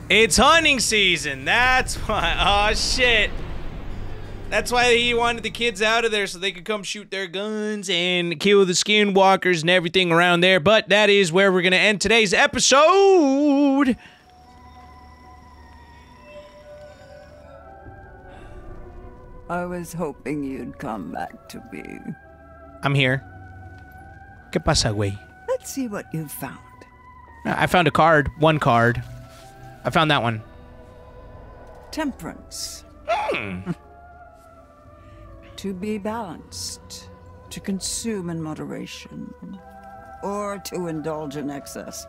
Speaker 1: It's hunting season. That's why. [laughs] Oh shit. That's why he wanted the kids out of there so they could come shoot their guns and kill the skinwalkers and everything around there. But that is where we're gonna end today's episode.
Speaker 7: I was hoping you'd come back to me.
Speaker 1: I'm here. ¿Qué pasa, güey?
Speaker 7: Let's see what you found.
Speaker 1: Uh, I found a card. One card. I found that one.
Speaker 7: Temperance. Hmm. [laughs] to be balanced, to consume in moderation, or to indulge in excess.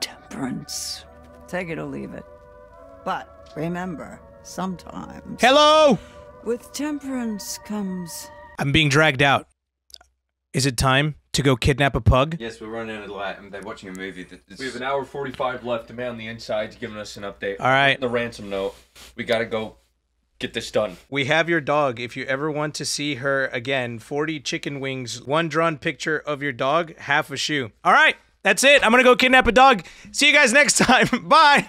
Speaker 7: Temperance. Take it or leave it. But remember, sometimes.
Speaker 1: Hello!
Speaker 7: With temperance comes.
Speaker 1: I'm being dragged out. Is it time to go kidnap a pug?
Speaker 18: Yes, we're running out of light. They're watching a movie. that's-
Speaker 19: We have an hour 45 left. The man on the inside's giving us an update.
Speaker 1: All right.
Speaker 19: The ransom note. We gotta go get this done.
Speaker 1: We have your dog. If you ever want to see her again, 40 chicken wings, one drawn picture of your dog, half a shoe. All right, that's it. I'm going to go kidnap a dog. See you guys next [laughs] time. Bye.